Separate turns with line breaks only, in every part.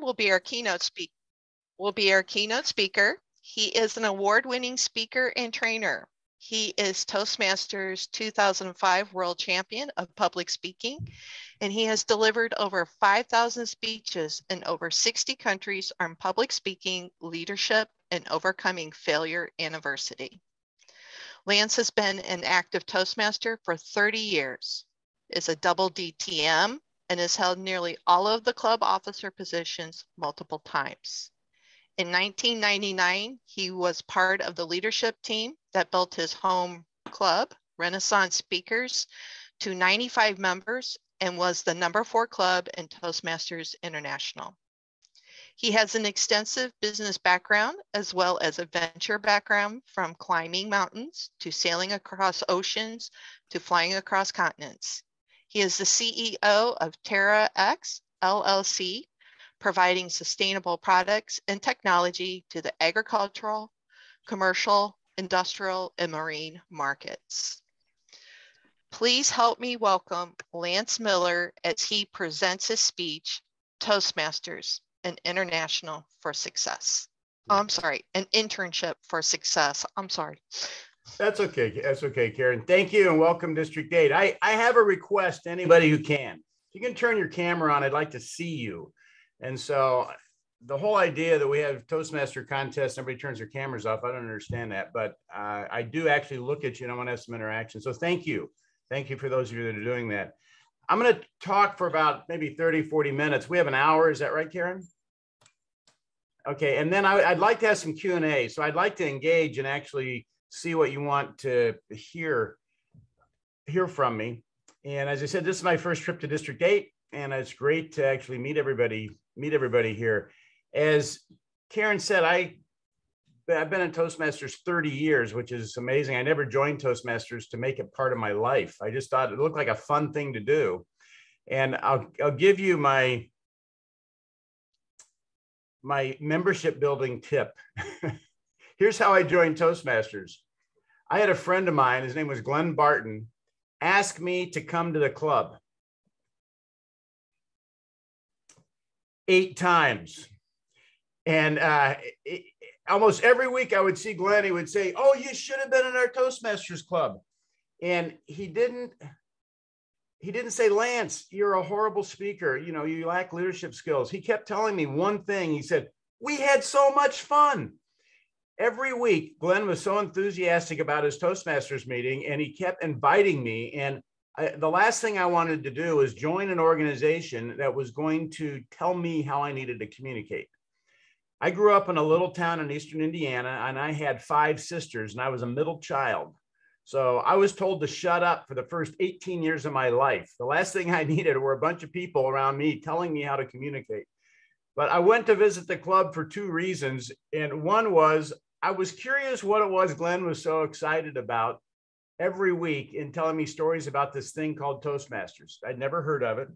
will be our keynote speak will be our keynote speaker. He is an award-winning speaker and trainer. He is Toastmasters 2005 World Champion of Public Speaking, and he has delivered over 5,000 speeches in over 60 countries on public speaking, leadership, and overcoming failure and adversity. Lance has been an active Toastmaster for 30 years, is a double DTM, and has held nearly all of the club officer positions multiple times. In 1999, he was part of the leadership team that built his home club, Renaissance Speakers, to 95 members and was the number four club in Toastmasters International. He has an extensive business background as well as a venture background from climbing mountains to sailing across oceans to flying across continents. He is the CEO of Terra X LLC, providing sustainable products and technology to the agricultural, commercial, industrial, and marine markets. Please help me welcome Lance Miller as he presents his speech, Toastmasters, an International for Success. Oh, I'm sorry, an internship for success. I'm sorry.
That's okay. That's okay, Karen. Thank you and welcome District 8. I, I have a request anybody who can. If you can turn your camera on, I'd like to see you. And so the whole idea that we have Toastmaster contests, everybody turns their cameras off. I don't understand that, but uh, I do actually look at you and I want to have some interaction. So thank you. Thank you for those of you that are doing that. I'm going to talk for about maybe 30, 40 minutes. We have an hour. Is that right, Karen? Okay. And then I, would like to have some Q&A. So I'd like to engage and actually see what you want to hear hear from me. And as I said, this is my first trip to District 8, and it's great to actually meet everybody, meet everybody here. As Karen said, I I've been in Toastmasters 30 years, which is amazing. I never joined Toastmasters to make it part of my life. I just thought it looked like a fun thing to do. And I'll, I'll give you my, my membership building tip. Here's how I joined Toastmasters. I had a friend of mine, his name was Glenn Barton, ask me to come to the club eight times. And uh, it, almost every week I would see Glenn, he would say, Oh, you should have been in our Toastmasters club. And he didn't, he didn't say, Lance, you're a horrible speaker. You know, you lack leadership skills. He kept telling me one thing. He said, We had so much fun every week, Glenn was so enthusiastic about his Toastmasters meeting and he kept inviting me. And I, the last thing I wanted to do was join an organization that was going to tell me how I needed to communicate. I grew up in a little town in Eastern Indiana and I had five sisters and I was a middle child. So I was told to shut up for the first 18 years of my life. The last thing I needed were a bunch of people around me telling me how to communicate. But I went to visit the club for two reasons. And one was I was curious what it was Glenn was so excited about every week in telling me stories about this thing called Toastmasters. I'd never heard of it.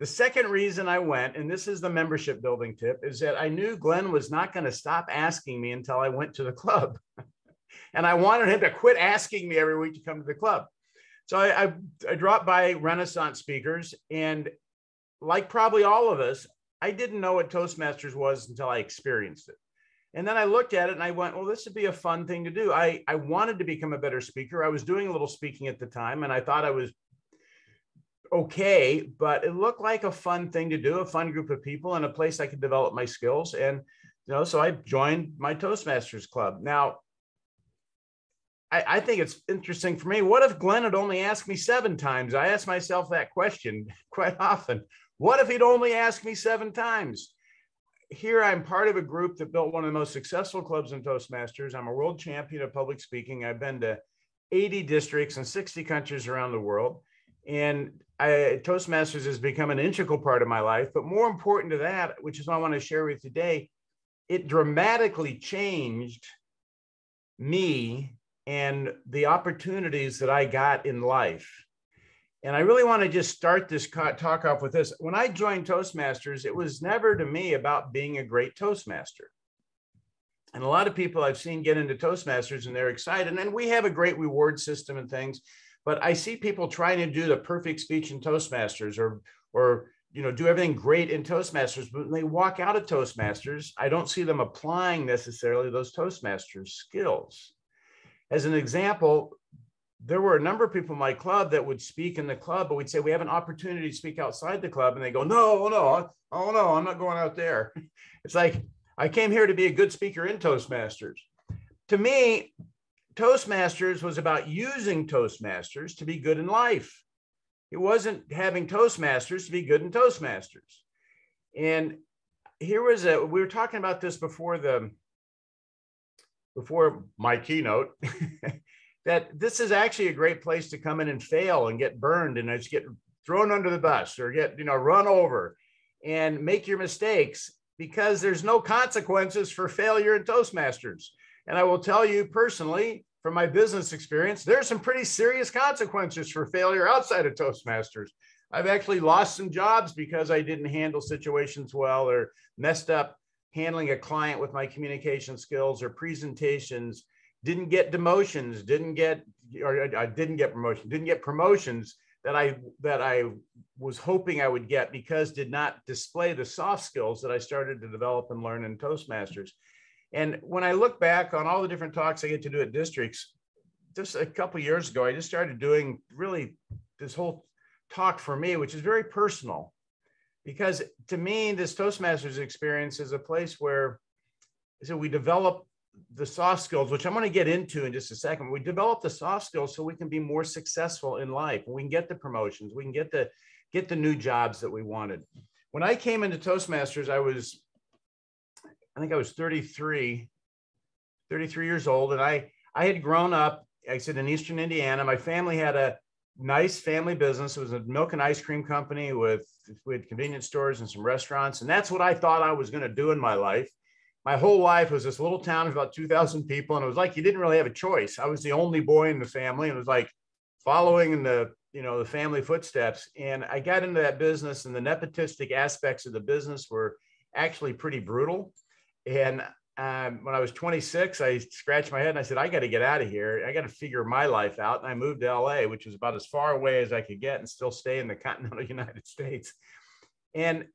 The second reason I went, and this is the membership building tip, is that I knew Glenn was not going to stop asking me until I went to the club. and I wanted him to quit asking me every week to come to the club. So I, I, I dropped by Renaissance Speakers, and like probably all of us, I didn't know what Toastmasters was until I experienced it. And then I looked at it and I went, well, this would be a fun thing to do. I, I wanted to become a better speaker. I was doing a little speaking at the time and I thought I was okay, but it looked like a fun thing to do, a fun group of people and a place I could develop my skills. And, you know, so I joined my Toastmasters club. Now, I, I think it's interesting for me. What if Glenn had only asked me seven times? I ask myself that question quite often. What if he'd only asked me seven times? Here I'm part of a group that built one of the most successful clubs in Toastmasters. I'm a world champion of public speaking. I've been to 80 districts and 60 countries around the world. And I, Toastmasters has become an integral part of my life. But more important to that, which is what I want to share with you today, it dramatically changed me and the opportunities that I got in life. And I really want to just start this talk off with this. When I joined Toastmasters, it was never to me about being a great Toastmaster. And a lot of people I've seen get into Toastmasters and they're excited. And we have a great reward system and things. But I see people trying to do the perfect speech in Toastmasters or, or you know do everything great in toastmasters but when they walk out of toastmasters i don't see them applying necessarily those toastmasters skills as an example there were a number of people in my club that would speak in the club but we'd say we have an opportunity to speak outside the club. And they go no oh, no oh no i'm not going out there. It's like i came here to be a good speaker in toastmasters. To me toastmasters was about using toastmasters to be good in life. It wasn't having Toastmasters to be good in Toastmasters. And here was a, we were talking about this before the, before my keynote, that this is actually a great place to come in and fail and get burned and just get thrown under the bus or get, you know, run over and make your mistakes because there's no consequences for failure in Toastmasters. And I will tell you personally, from my business experience, there's some pretty serious consequences for failure outside of Toastmasters. I've actually lost some jobs because I didn't handle situations well or messed up handling a client with my communication skills or presentations, didn't get demotions, didn't get or I didn't get promotion, didn't get promotions that I that I was hoping I would get because did not display the soft skills that I started to develop and learn in Toastmasters. And when I look back on all the different talks I get to do at districts, just a couple years ago, I just started doing really this whole talk for me, which is very personal. Because to me, this Toastmasters experience is a place where so we develop the soft skills, which I'm going to get into in just a second. We develop the soft skills so we can be more successful in life. We can get the promotions, we can get the get the new jobs that we wanted. When I came into Toastmasters, I was I think I was 33, 33 years old. And I, I had grown up, I said in Eastern Indiana, my family had a nice family business. It was a milk and ice cream company with, with convenience stores and some restaurants. And that's what I thought I was going to do in my life. My whole life was this little town of about 2000 people. And it was like, you didn't really have a choice. I was the only boy in the family. And it was like following in the, you know, the family footsteps. And I got into that business and the nepotistic aspects of the business were actually pretty brutal. And um, when I was 26, I scratched my head and I said, I got to get out of here. I got to figure my life out. And I moved to LA, which was about as far away as I could get and still stay in the continental United States. And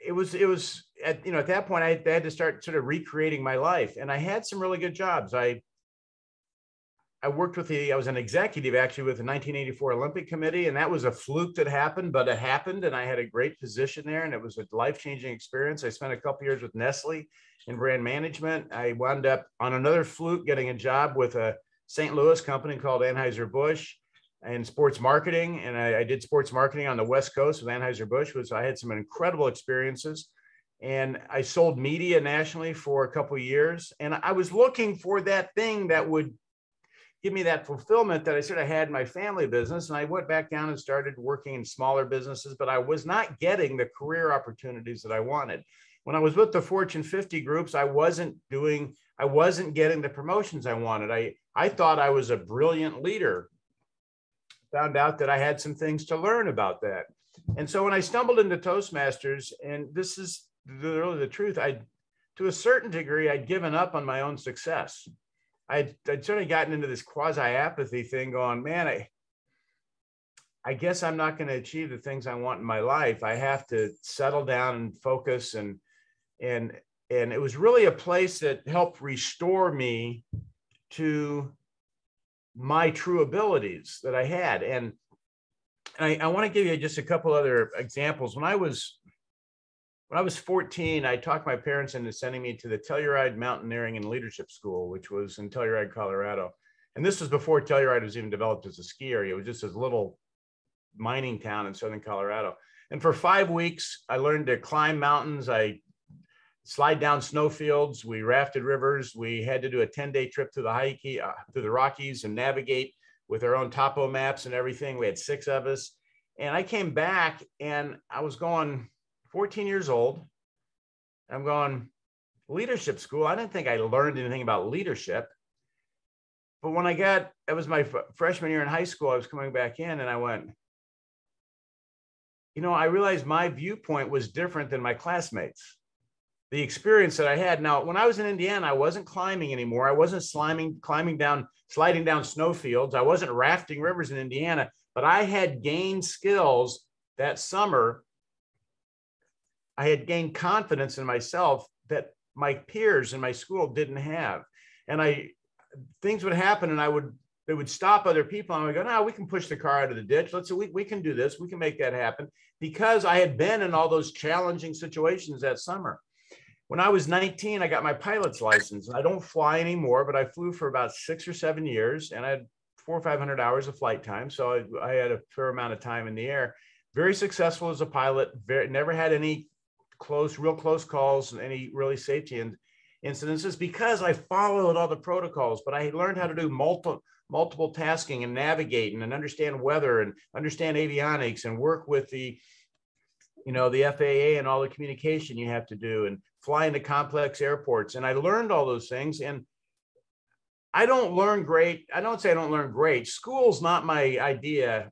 it was, it was at, you know, at that point, I, had to start sort of recreating my life. And I had some really good jobs. I I worked with the, I was an executive actually with the 1984 Olympic Committee, and that was a fluke that happened, but it happened, and I had a great position there, and it was a life changing experience. I spent a couple years with Nestle in brand management. I wound up on another fluke getting a job with a St. Louis company called Anheuser-Busch in sports marketing, and I, I did sports marketing on the West Coast with Anheuser-Busch, which I had some incredible experiences and I sold media nationally for a couple years. And I was looking for that thing that would give me that fulfillment that I sort of had in my family business. And I went back down and started working in smaller businesses, but I was not getting the career opportunities that I wanted. When I was with the Fortune 50 groups, I wasn't doing, I wasn't getting the promotions I wanted. I, I thought I was a brilliant leader. Found out that I had some things to learn about that. And so when I stumbled into Toastmasters, and this is really the truth, I, to a certain degree, I'd given up on my own success. I'd, I'd sort of gotten into this quasi apathy thing going, man, I, I guess I'm not going to achieve the things I want in my life. I have to settle down and focus and, and, and it was really a place that helped restore me to my true abilities that I had. And I, I want to give you just a couple other examples. When I was when I was 14, I talked my parents into sending me to the Telluride Mountaineering and Leadership School, which was in Telluride, Colorado. And this was before Telluride was even developed as a ski area. It was just this little mining town in southern Colorado. And for five weeks, I learned to climb mountains. I slide down snowfields. We rafted rivers. We had to do a 10 day trip to the hike, uh, through the Rockies and navigate with our own topo maps and everything. We had six of us. And I came back and I was going, 14 years old. I'm going, leadership school. I didn't think I learned anything about leadership. But when I got, it was my freshman year in high school, I was coming back in and I went, you know, I realized my viewpoint was different than my classmates. The experience that I had. Now, when I was in Indiana, I wasn't climbing anymore. I wasn't sliming, climbing down, sliding down snowfields. I wasn't rafting rivers in Indiana, but I had gained skills that summer, I had gained confidence in myself that my peers in my school didn't have. And I, things would happen and I would, they would stop other people. And I would go, no, we can push the car out of the ditch. Let's we, we can do this. We can make that happen because I had been in all those challenging situations that summer. When I was 19, I got my pilot's license. I don't fly anymore, but I flew for about six or seven years and I had four or 500 hours of flight time. So I, I had a fair amount of time in the air. Very successful as a pilot, very, never had any close, real close calls, and any really safety in, incidences because I followed all the protocols, but I learned how to do multiple multiple tasking and navigating and understand weather and understand avionics and work with the you know the FAA and all the communication you have to do and fly into complex airports. And I learned all those things. And I don't learn great I don't say I don't learn great. School's not my idea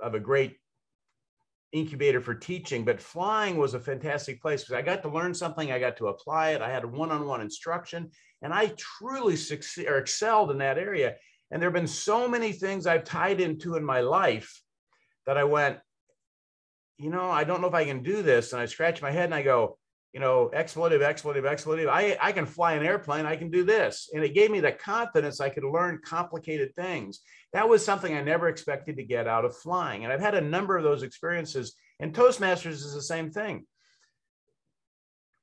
of a great incubator for teaching, but flying was a fantastic place because I got to learn something, I got to apply it, I had one-on-one instruction, and I truly succeed or excelled in that area. And there have been so many things I've tied into in my life that I went, you know, I don't know if I can do this. And I scratch my head and I go, you know, expletive, expletive, expletive. I, I can fly an airplane. I can do this. And it gave me the confidence I could learn complicated things. That was something I never expected to get out of flying. And I've had a number of those experiences. And Toastmasters is the same thing.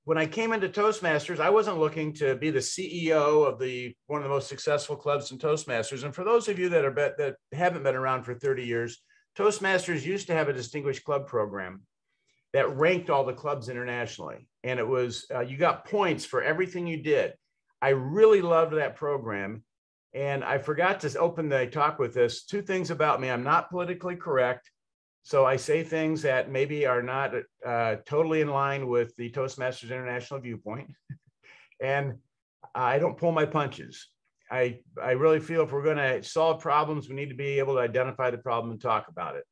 When I came into Toastmasters, I wasn't looking to be the CEO of the one of the most successful clubs in Toastmasters. And for those of you that are that haven't been around for 30 years, Toastmasters used to have a distinguished club program that ranked all the clubs internationally. And it was, uh, you got points for everything you did. I really loved that program. And I forgot to open the talk with this. Two things about me I'm not politically correct. So I say things that maybe are not uh, totally in line with the Toastmasters International viewpoint. and I don't pull my punches. I, I really feel if we're going to solve problems, we need to be able to identify the problem and talk about it.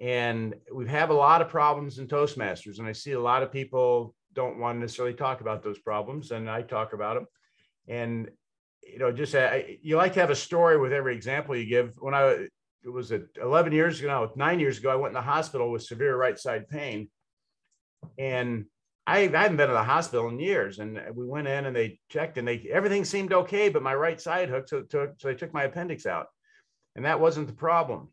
And we have a lot of problems in Toastmasters, and I see a lot of people don't want to necessarily talk about those problems, and I talk about them. And you know, just uh, you like to have a story with every example you give. When I it was at 11 years ago, no, nine years ago, I went in the hospital with severe right side pain, and I, I hadn't been to the hospital in years. And we went in and they checked, and they everything seemed okay, but my right side hooked, so, so they took my appendix out, and that wasn't the problem.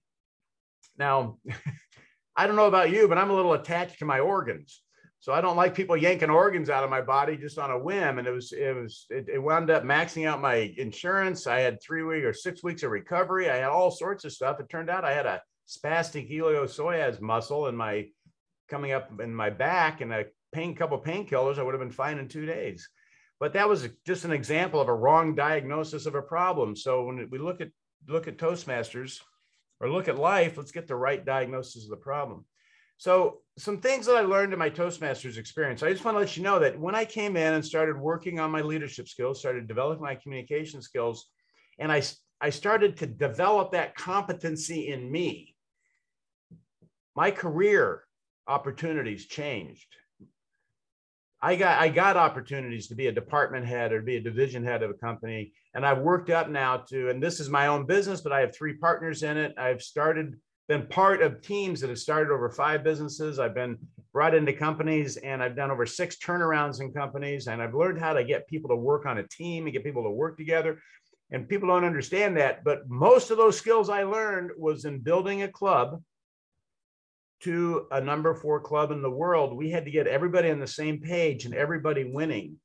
Now, I don't know about you, but I'm a little attached to my organs. So I don't like people yanking organs out of my body just on a whim. And it was, it was, it, it wound up maxing out my insurance. I had three weeks or six weeks of recovery. I had all sorts of stuff. It turned out I had a spastic iliopsoas muscle in my coming up in my back and a pain, couple painkillers. I would have been fine in two days. But that was just an example of a wrong diagnosis of a problem. So when we look at look at Toastmasters, or look at life, let's get the right diagnosis of the problem. So, some things that I learned in my Toastmasters experience. I just want to let you know that when I came in and started working on my leadership skills, started developing my communication skills, and I, I started to develop that competency in me, my career opportunities changed. I got I got opportunities to be a department head or be a division head of a company, and I've worked up now to. And this is my own business, but I have three partners in it. I've started been part of teams that have started over five businesses. I've been brought into companies, and I've done over six turnarounds in companies, and I've learned how to get people to work on a team and get people to work together. And people don't understand that, but most of those skills I learned was in building a club to a number four club in the world, we had to get everybody on the same page and everybody winning.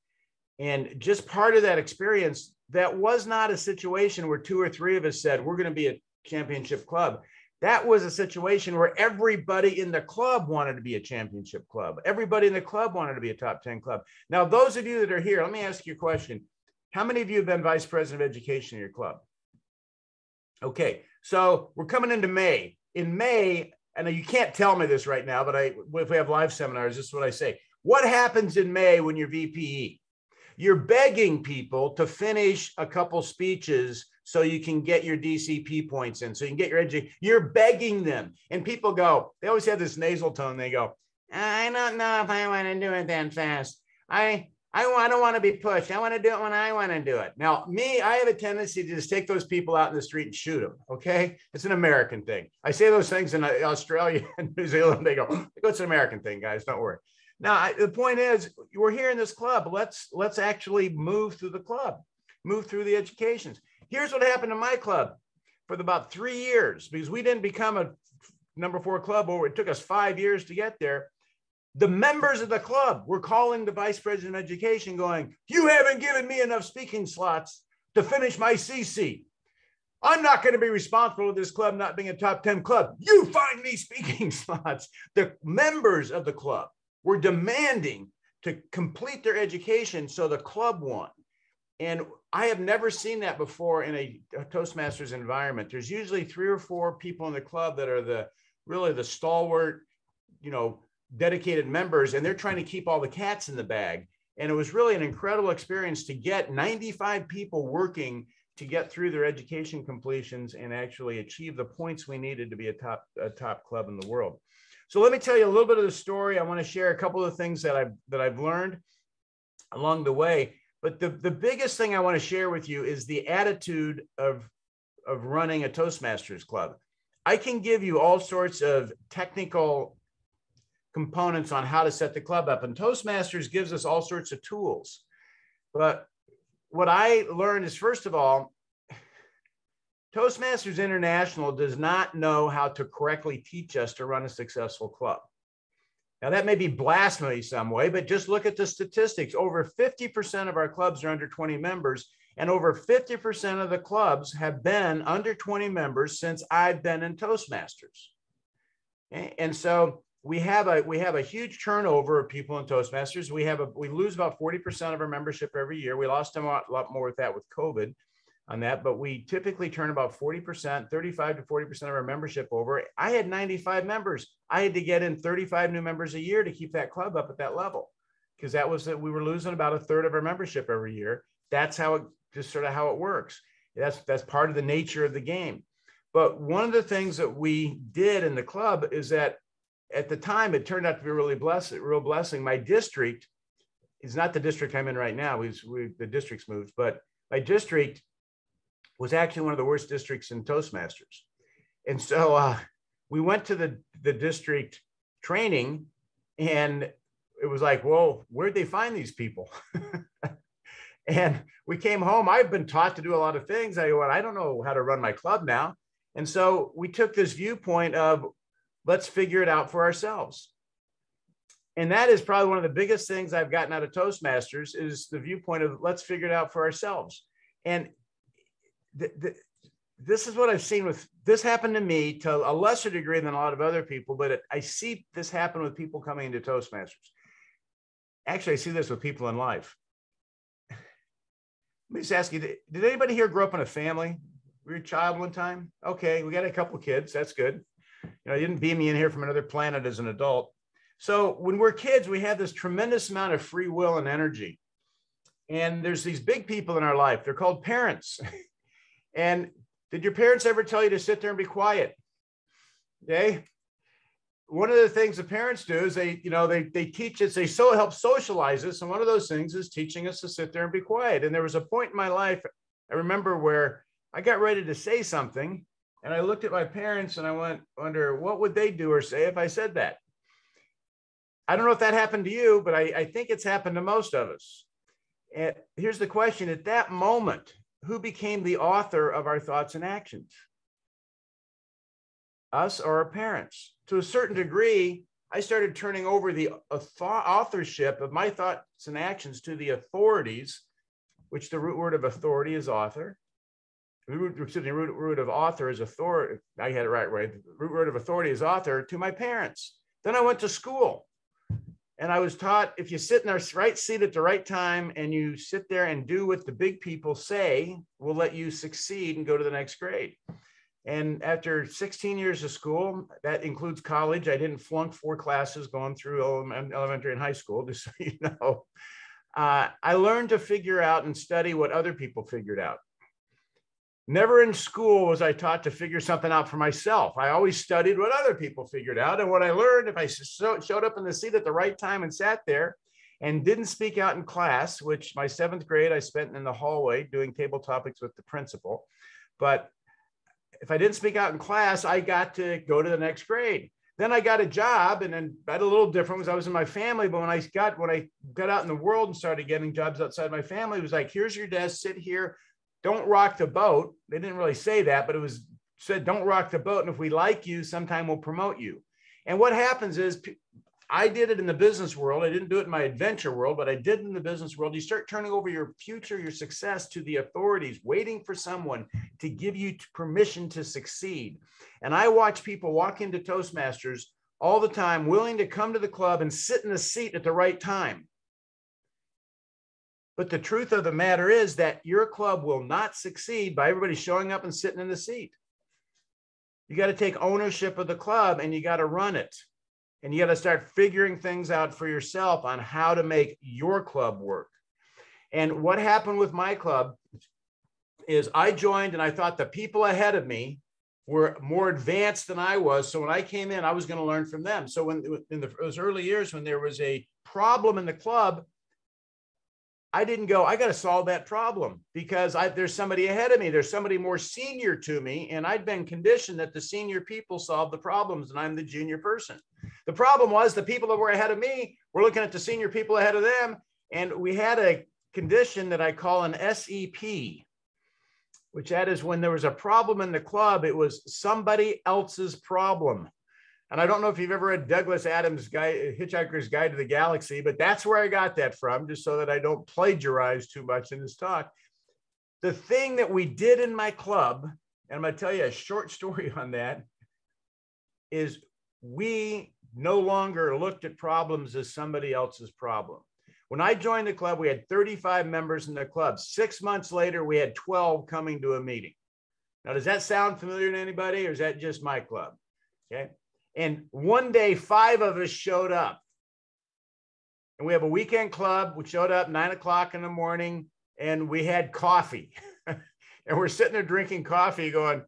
And just part of that experience, that was not a situation where two or three of us said, we're going to be a championship club. That was a situation where everybody in the club wanted to be a championship club. Everybody in the club wanted to be a top 10 club. Now, those of you that are here, let me ask you a question. How many of you have been vice president of education in your club? Okay, so we're coming into May. In May, and you can't tell me this right now, but I, if we have live seminars, this is what I say. What happens in May when you're VPE? You're begging people to finish a couple speeches so you can get your DCP points in, so you can get your education. You're begging them. And people go, they always have this nasal tone. They go, I don't know if I want to do it that fast. I I, I don't want to be pushed. I want to do it when I want to do it. Now, me, I have a tendency to just take those people out in the street and shoot them. Okay. It's an American thing. I say those things in uh, Australia and New Zealand. They go, it's an American thing, guys. Don't worry. Now, I, the point is, we're here in this club. Let's let's actually move through the club, move through the educations. Here's what happened to my club for about three years because we didn't become a number four club over. It took us five years to get there. The members of the club were calling the vice president of education, going, "You haven't given me enough speaking slots to finish my CC. I'm not going to be responsible for this club not being a top 10 club. You find me speaking slots. The members of the club were demanding to complete their education so the club won. And I have never seen that before in a, a, Toastmasters environment. There's usually three or four people in the club that are the really the stalwart, you know, dedicated members, and they're trying to keep all the cats in the bag. And it was really an incredible experience to get 95 people working to get through their education completions and actually achieve the points we needed to be a top a top club in the world. So let me tell you a little bit of the story. I want to share a couple of things that I've that I've learned along the way. But the, the biggest thing I want to share with you is the attitude of, of running a Toastmasters club. I can give you all sorts of technical components on how to set the club up, and Toastmasters gives us all sorts of tools. But what I learned is, first of all, Toastmasters International does not know how to correctly teach us to run a successful club. Now, that may be blasphemy some way, but just look at the statistics. Over 50% of our clubs are under 20 members, and over 50% of the clubs have been under 20 members since I've been in Toastmasters. And so we have a we have a huge turnover of people in Toastmasters. We have a we lose about 40% of our membership every year. We lost a lot, lot more with that with COVID on that, but we typically turn about 40%, 35 to 40% of our membership over. I had 95 members. I had to get in 35 new members a year to keep that club up at that level because that was that we were losing about a third of our membership every year. That's how it just sort of how it works. That's that's part of the nature of the game. But one of the things that we did in the club is that at the time it turned out to be really blessed, real blessing. My district is not the district I'm in right now. We, we the district's moved, but my district was actually one of the worst districts in Toastmasters. And so uh, we went to the, the district training and it was like, well, where'd they find these people? and we came home. I've been taught to do a lot of things. I well, I don't know how to run my club now. And so we took this viewpoint of let's figure it out for ourselves. And that is probably one of the biggest things I've gotten out of Toastmasters is the viewpoint of let's figure it out for ourselves. And this is what I've seen with this happened to me to a lesser degree than a lot of other people, but it, I see this happen with people coming into Toastmasters. Actually, I see this with people in life. Let me just ask you: Did anybody here grow up in a family? Were you a child one time? Okay, we got a couple kids. That's good. You know, you didn't beam me in here from another planet as an adult. So when we're kids, we have this tremendous amount of free will and energy. And there's these big people in our life. They're called parents. And did your parents ever tell you to sit there and be quiet? Okay. One of the things the parents do is they, you know, they they teach us, they so help socialize us. And one of those things is teaching us to sit there and be quiet. And there was a point in my life, I remember where I got ready to say something. And I looked at my parents and I went, wonder what would they do or say if I said that? I don't know if that happened to you, but I, I think it's happened to most of us. And here's the question at that moment, who became the author of our thoughts and actions? Us or our parents? To a certain degree, I started turning over the authorship of my thoughts and actions to the authorities, which the root word of authority is author. The root, excuse me, root, root of author is authority. I had it right, right. The root word of authority is author to my parents. Then I went to school. And I was taught if you sit in the right seat at the right time and you sit there and do what the big people say, we'll let you succeed and go to the next grade. And after 16 years of school, that includes college. I didn't flunk four classes going through elementary and high school, just so you know. Uh, I learned to figure out and study what other people figured out. Never in school was I taught to figure something out for myself. I always studied what other people figured out. And what I learned, if I showed up in the seat at the right time and sat there, and didn't speak out in class, which my seventh grade I spent in the hallway doing table topics with the principal. But if I didn't speak out in class, I got to go to the next grade. Then I got a job, and then that a little different was I was in my family. But when I got when I got out in the world and started getting jobs outside my family, it was like, here's your desk, sit here, don't rock the boat. They didn't really say that, but it was said, don't rock the boat. And if we like you, sometime we'll promote you. And what happens is I did it in the business world. I didn't do it in my adventure world, but I did in the business world. You start turning over your future, your success to the authorities, waiting for someone to give you permission to succeed. And I watch people walk into Toastmasters all the time, willing to come to the club and sit in the seat at the right time. But the truth of the matter is that your club will not succeed by everybody showing up and sitting in the seat. You got to take ownership of the club and you got to run it and you got to start figuring things out for yourself on how to make your club work. And what happened with my club is I joined and I thought the people ahead of me were more advanced than I was. So when I came in, I was going to learn from them. So when in the, those early years, when there was a problem in the club, I didn't go, I got to solve that problem because I, there's somebody ahead of me. There's somebody more senior to me. And I'd been conditioned that the senior people solve the problems and I'm the junior person. The problem was the people that were ahead of me were looking at the senior people ahead of them. And we had a condition that I call an SEP, which that is when there was a problem in the club, it was somebody else's problem. And I don't know if you've ever read Douglas Adams' guy, Hitchhiker's Guide to the Galaxy, but that's where I got that from, just so that I don't plagiarize too much in this talk. The thing that we did in my club, and I'm going to tell you a short story on that, is we no longer looked at problems as somebody else's problem. When I joined the club, we had 35 members in the club. Six months later, we had 12 coming to a meeting. Now, does that sound familiar to anybody, or is that just my club? Okay. And one day, five of us showed up. And we have a weekend club. We showed up nine o'clock in the morning and we had coffee. and we're sitting there drinking coffee, going,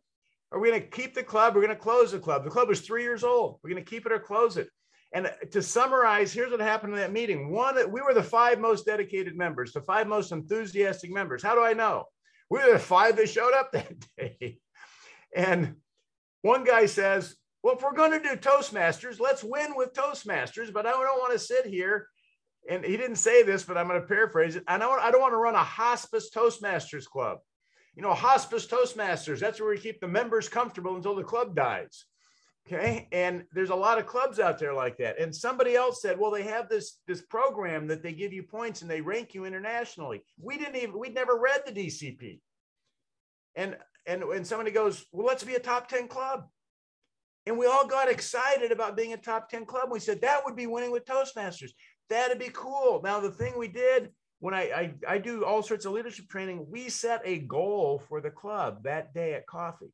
Are we going to keep the club? We're going to close the club. The club was three years old. We're going to keep it or close it. And uh, to summarize, here's what happened in that meeting. One, we were the five most dedicated members, the five most enthusiastic members. How do I know? We were the five that showed up that day. And one guy says, well, if we're going to do Toastmasters, let's win with Toastmasters. But I don't want to sit here. And he didn't say this, but I'm going to paraphrase it. I don't, I don't want to run a hospice Toastmasters club. You know, hospice Toastmasters, that's where we keep the members comfortable until the club dies. Okay. And there's a lot of clubs out there like that. And somebody else said, well, they have this, this program that they give you points and they rank you internationally. We didn't even, we'd never read the DCP. And and and somebody goes, well, let's be a top 10 club. And we all got excited about being a top 10 club. We said that would be winning with Toastmasters. That'd be cool. Now, the thing we did when I, I, I do all sorts of leadership training, we set a goal for the club that day at coffee.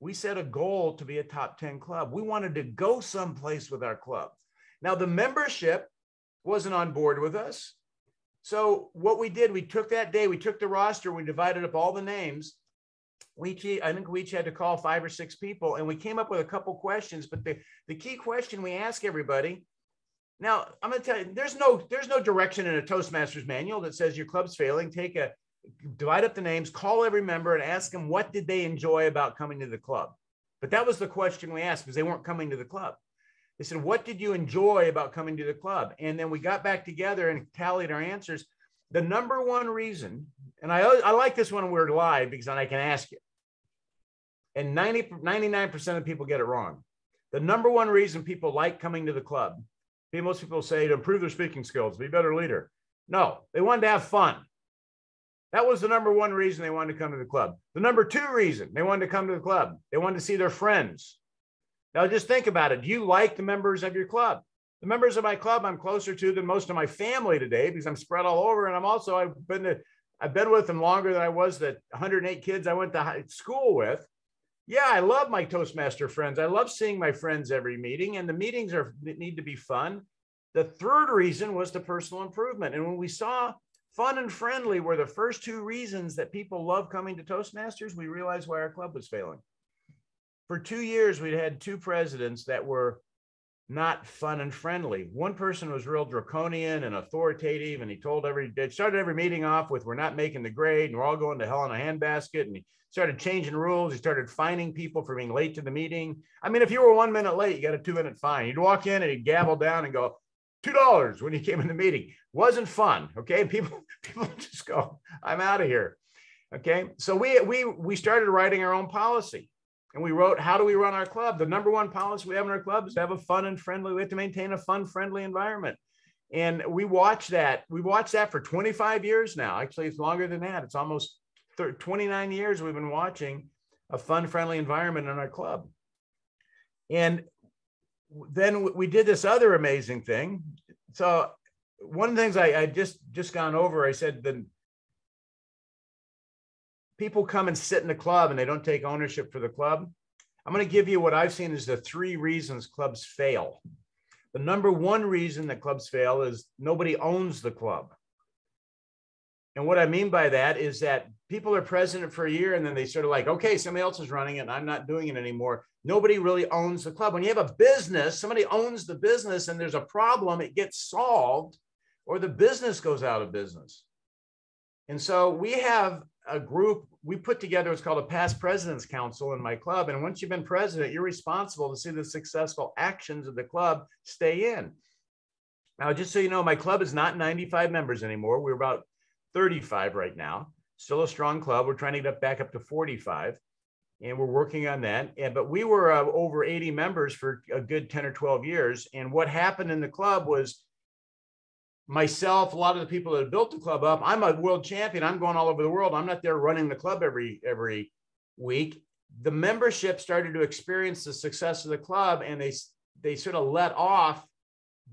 We set a goal to be a top 10 club. We wanted to go someplace with our club. Now, the membership wasn't on board with us. So, what we did, we took that day, we took the roster, we divided up all the names, we I think we each had to call five or six people and we came up with a couple questions. But the, the key question we ask everybody now, I'm going to tell you, there's no there's no direction in a Toastmasters manual that says your club's failing. Take a divide up the names, call every member, and ask them what did they enjoy about coming to the club. But that was the question we asked because they weren't coming to the club. They said, "What did you enjoy about coming to the club?" And then we got back together and tallied our answers. The number one reason, and I I like this when we're live because then I can ask you and 90, 99% of people get it wrong. The number one reason people like coming to the club, most people say to improve their speaking skills, be a better leader. No, they wanted to have fun. That was the number one reason they wanted to come to the club. The number two reason they wanted to come to the club, they wanted to see their friends. Now, just think about it. Do you like the members of your club? The members of my club I'm closer to than most of my family today because I'm spread all over. And I'm also, I've been to, I've been with them longer than I was the 108 kids I went to school with yeah, I love my Toastmaster friends. I love seeing my friends every meeting, and the meetings are need to be fun. The third reason was the personal improvement. And when we saw fun and friendly were the first two reasons that people love coming to Toastmasters, we realized why our club was failing. For two years, we'd had two presidents that were not fun and friendly. One person was real draconian and authoritative, and he told every they started every meeting off with "We're not making the grade, and we're all going to hell in a handbasket." And he started changing rules. He started fining people for being late to the meeting. I mean, if you were one minute late, you got a two minute fine. You'd walk in and he'd gavel down and go two dollars when you came in the meeting. Wasn't fun. Okay, people people just go, "I'm out of here." Okay, so we we we started writing our own policy and we wrote, how do we run our club? The number one policy we have in our club is to have a fun and friendly, we have to maintain a fun, friendly environment. And we watch that. We watched that for 25 years now. Actually, it's longer than that. It's almost 30, 29 years we've been watching a fun, friendly environment in our club. And then we did this other amazing thing. So one of the things I, I just just gone over, I said the people come and sit in the club and they don't take ownership for the club. I'm going to give you what I've seen as the three reasons clubs fail. The number one reason that clubs fail is nobody owns the club. And what I mean by that is that people are president for a year and then they sort of like, okay, somebody else is running it and I'm not doing it anymore. Nobody really owns the club. When you have a business, somebody owns the business and there's a problem, it gets solved or the business goes out of business. And so we have a group we put together what's called a past president's council in my club. And once you've been president you're responsible to see the successful actions of the club stay in. Now just so you know my club is not 95 members anymore. We're about 35 right now. Still a strong club. We're trying to get back up to 45 and we're working on that. And but we were uh, over 80 members for a good 10 or 12 years. And what happened in the club was myself, a lot of the people that built the club up, I'm a world champion. I'm going all over the world. I'm not there running the club every every week. The membership started to experience the success of the club, and they they sort of let off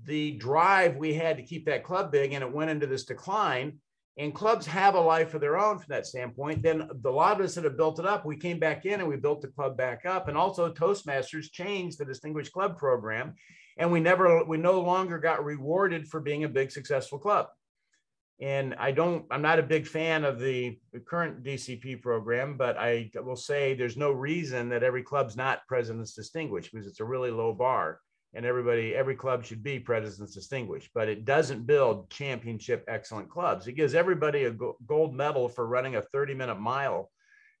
the drive we had to keep that club big, and it went into this decline. And clubs have a life of their own from that standpoint. Then the, lot of us that have built it up, we came back in and we built the club back up. And also Toastmasters changed the Distinguished Club program and we never we no longer got rewarded for being a big successful club. And i don't i'm not a big fan of the, the current dcp program but i will say there's no reason that every club's not president's distinguished because it's a really low bar and everybody every club should be president's distinguished. But it doesn't build championship excellent clubs. It gives everybody a gold medal for running a 30 minute mile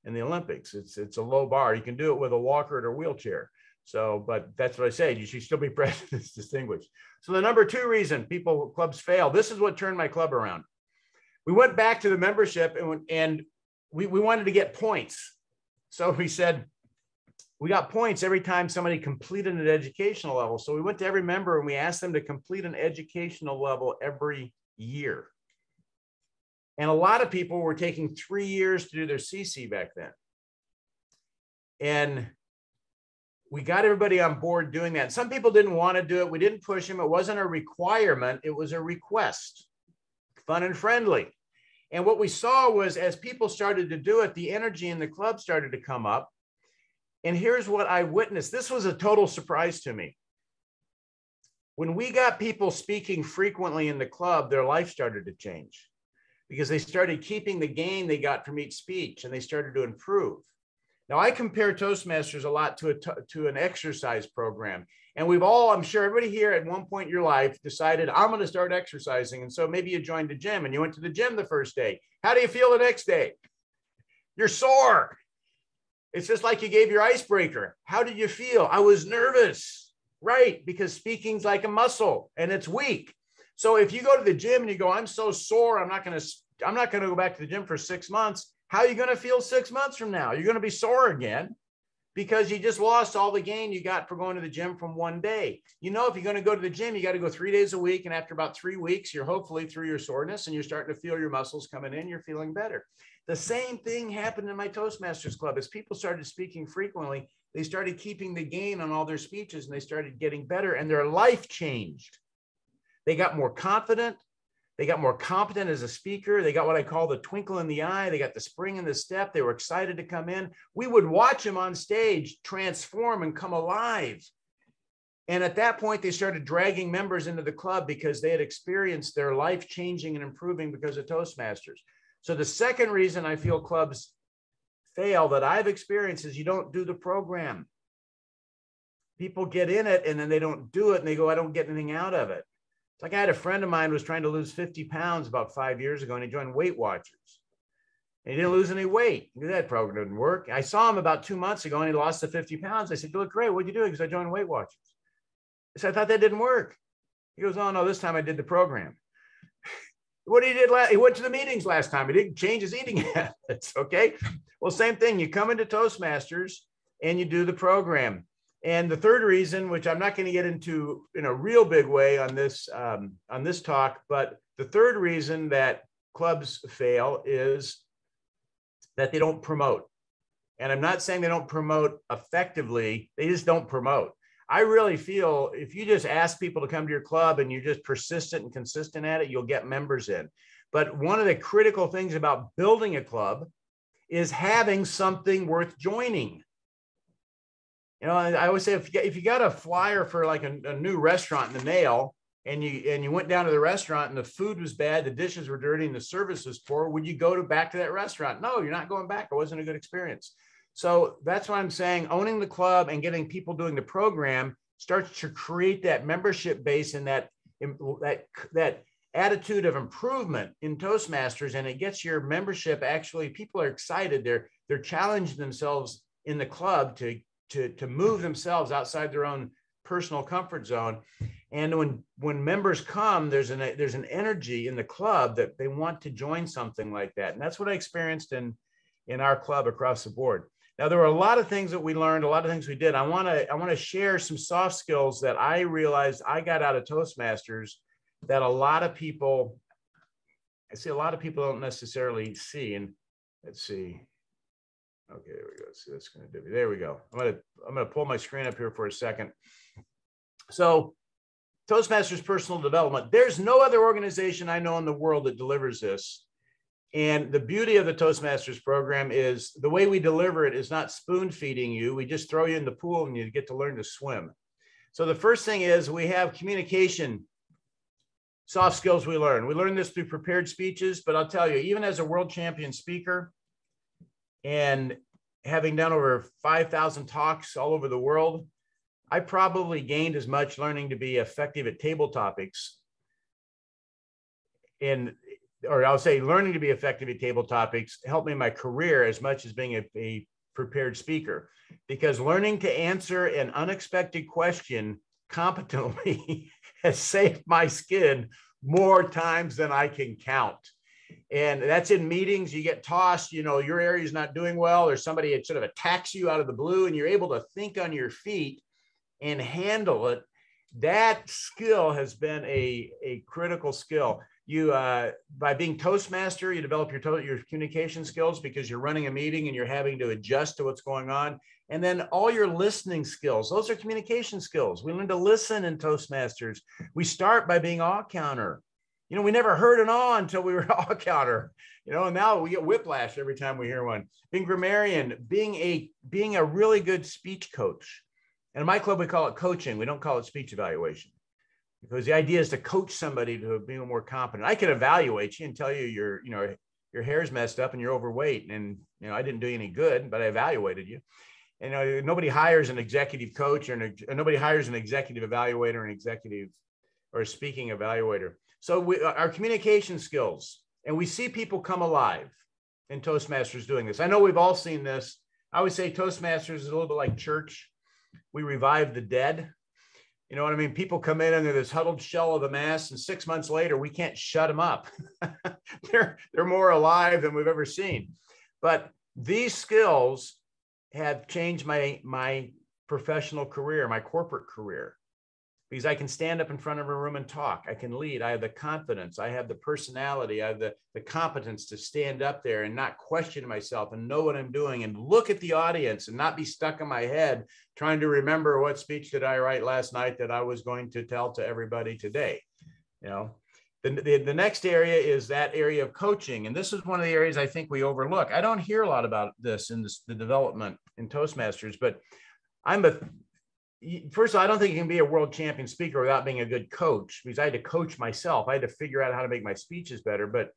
in the olympics. It's it's a low bar. You can do it with a walker or a wheelchair so, but that's what I say. You should still be presidents distinguished. So the number two reason people clubs fail. This is what turned my club around. We went back to the membership and, and we, we wanted to get points. So we said, we got points every time somebody completed an educational level. So we went to every member and we asked them to complete an educational level every year. And a lot of people were taking three years to do their CC back then. And we got everybody on board doing that. Some people didn't want to do it. We didn't push them. It wasn't a requirement, it was a request, fun and friendly. And what we saw was as people started to do it, the energy in the club started to come up. And here's what I witnessed this was a total surprise to me. When we got people speaking frequently in the club, their life started to change because they started keeping the gain they got from each speech and they started to improve. Now, I compare Toastmasters a lot to, a, to an exercise program. And we've all, I'm sure everybody here at one point in your life decided, I'm going to start exercising. And so maybe you joined a gym and you went to the gym the first day. How do you feel the next day? You're sore. It's just like you gave your icebreaker. How did you feel? I was nervous, right? Because speaking's like a muscle and it's weak. So if you go to the gym and you go, I'm so sore, I'm not going to, I'm not going to go back to the gym for six months how are you going to feel six months from now? You're going to be sore again because you just lost all the gain you got for going to the gym from one day. You know, if you're going to go to the gym, you got to go three days a week. And after about three weeks, you're hopefully through your soreness and you're starting to feel your muscles coming in, you're feeling better. The same thing happened in my Toastmasters Club. As people started speaking frequently, they started keeping the gain on all their speeches and they started getting better and their life changed. They got more confident. They got more competent as a speaker. They got what I call the twinkle in the eye. They got the spring in the step. They were excited to come in. We would watch them on stage transform and come alive. And at that point, they started dragging members into the club because they had experienced their life changing and improving because of Toastmasters. So, the second reason I feel clubs fail that I've experienced is you don't do the program. people get in it and then they don't do it and they go, I don't get anything out of it. It's like I had a friend of mine was trying to lose 50 pounds about five years ago and he joined Weight Watchers. And he didn't lose any weight. That program didn't work. I saw him about two months ago and he lost the 50 pounds. I said, You look great. What'd you do? Because I joined Weight Watchers. I said, I thought that didn't work. He goes, Oh, no, this time I did the program. what he did last, he went to the meetings last time. He didn't change his eating habits. Okay. Well, same thing. You come into Toastmasters and you do the program. And the third reason, which I'm not going to get into in a real big way on this um, on this talk, but the third reason that clubs fail is that they don't promote. And I'm not saying they don't promote effectively; they just don't promote. I really feel if you just ask people to come to your club and you're just persistent and consistent at it, you'll get members in. But one of the critical things about building a club is having something worth joining. You know, I always say if you, if you got a flyer for like a, a new restaurant in the mail and you and you went down to the restaurant and the food was bad, the dishes were dirty, and the service was poor, would you go to back to that restaurant? No, you're not going back. It wasn't a good experience. So that's why I'm saying owning the club and getting people doing the program starts to create that membership base and that that that attitude of improvement in Toastmasters, and it gets your membership. Actually, people are excited. They're they're challenging themselves in the club to to, to move themselves outside their own personal comfort zone. And when when members come, there's an there's an energy in the club that they want to join something like that. And that's what I experienced in in our club across the board. Now there were a lot of things that we learned, a lot of things we did. I want to I want to share some soft skills that I realized I got out of Toastmasters that a lot of people I see a lot of people don't necessarily see. And let's see. Okay, there we go. See, that's going to do. Me. There we go. I'm going to I'm going to pull my screen up here for a second. So, Toastmasters personal development. There's no other organization I know in the world that delivers this. And the beauty of the Toastmasters program is the way we deliver it is not spoon feeding you. We just throw you in the pool and you get to learn to swim. So the first thing is we have communication soft skills we learn. We learn this through prepared speeches, but I'll tell you, even as a world champion speaker, and having done over 5,000 talks all over the world, I probably gained as much learning to be effective at table topics. And or I'll say learning to be effective at table topics helped me in my career as much as being a, a prepared speaker. Because learning to answer an unexpected question competently has saved my skin more times than I can count and that's in meetings you get tossed you know your area is not doing well or somebody sort of attacks you out of the blue and you're able to think on your feet and handle it. That skill has been a, a critical skill. You uh, by being toastmaster you develop your to- your communication skills because you're running a meeting and you're having to adjust to what's going on. And then all your listening skills those are communication skills. We learn to listen in toastmasters. We start by being all counter you know, we never heard an awe until we were all counter, you know, and now we get whiplash every time we hear one. Being grammarian, being a being a really good speech coach. And in my club, we call it coaching. We don't call it speech evaluation. Because the idea is to coach somebody to be more competent. I can evaluate you and tell you your, you know, your hair's messed up and you're overweight. And you know, I didn't do you any good, but I evaluated you. And you know, nobody hires an executive coach or an, nobody hires an executive evaluator, an executive or a speaking evaluator. So we, uh, our communication skills, and we see people come alive in Toastmasters doing this. I know we've all seen this. I would say Toastmasters is a little bit like church. We revive the dead. You know what I mean? People come in and they're this huddled shell of the mass, and six months later, we can't shut them up. they're they're more alive than we've ever seen. But these skills have changed my my professional career, my corporate career because I can stand up in front of a room and talk. I can lead. I have the confidence. I have the personality. I have the, the competence to stand up there and not question myself and know what I'm doing and look at the audience and not be stuck in my head trying to remember what speech did I write last night that I was going to tell to everybody today. You know, the, the, the next area is that area of coaching. And this is one of the areas I think we overlook. I don't hear a lot about this in this, the development in Toastmasters, but I'm a first of all, I don't think you can be a world champion speaker without being a good coach because I had to coach myself. I had to figure out how to make my speeches better. But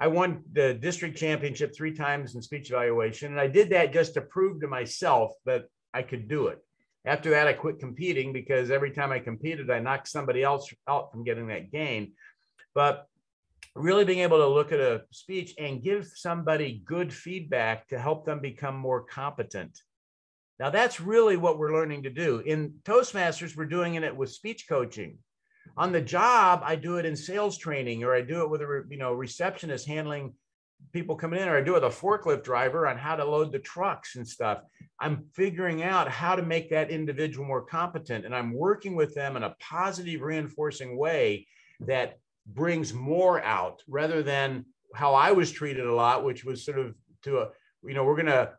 I won the district championship three times in speech evaluation. And I did that just to prove to myself that I could do it. After that, I quit competing because every time I competed, I knocked somebody else out from getting that gain. But really being able to look at a speech and give somebody good feedback to help them become more competent. Now, that's really what we're learning to do. In Toastmasters, we're doing it with speech coaching. On the job, I do it in sales training, or I do it with a you know receptionist handling people coming in, or I do it with a forklift driver on how to load the trucks and stuff. I'm figuring out how to make that individual more competent, and I'm working with them in a positive, reinforcing way that brings more out rather than how I was treated a lot, which was sort of to a, you know, we're gonna,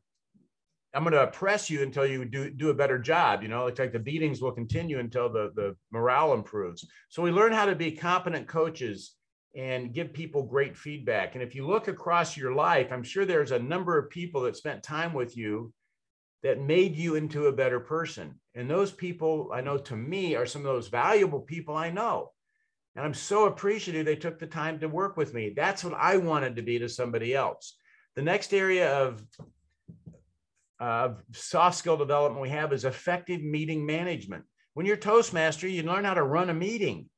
I'm gonna oppress you until you do do a better job. You know, it's like the beatings will continue until the the morale improves. So we learn how to be competent coaches and give people great feedback. And if you look across your life, I'm sure there's a number of people that spent time with you that made you into a better person. And those people I know to me are some of those valuable people I know. And I'm so appreciative they took the time to work with me. That's what I wanted to be to somebody else. The next area of uh, soft skill development we have is effective meeting management. When you're Toastmaster, you learn how to run a meeting.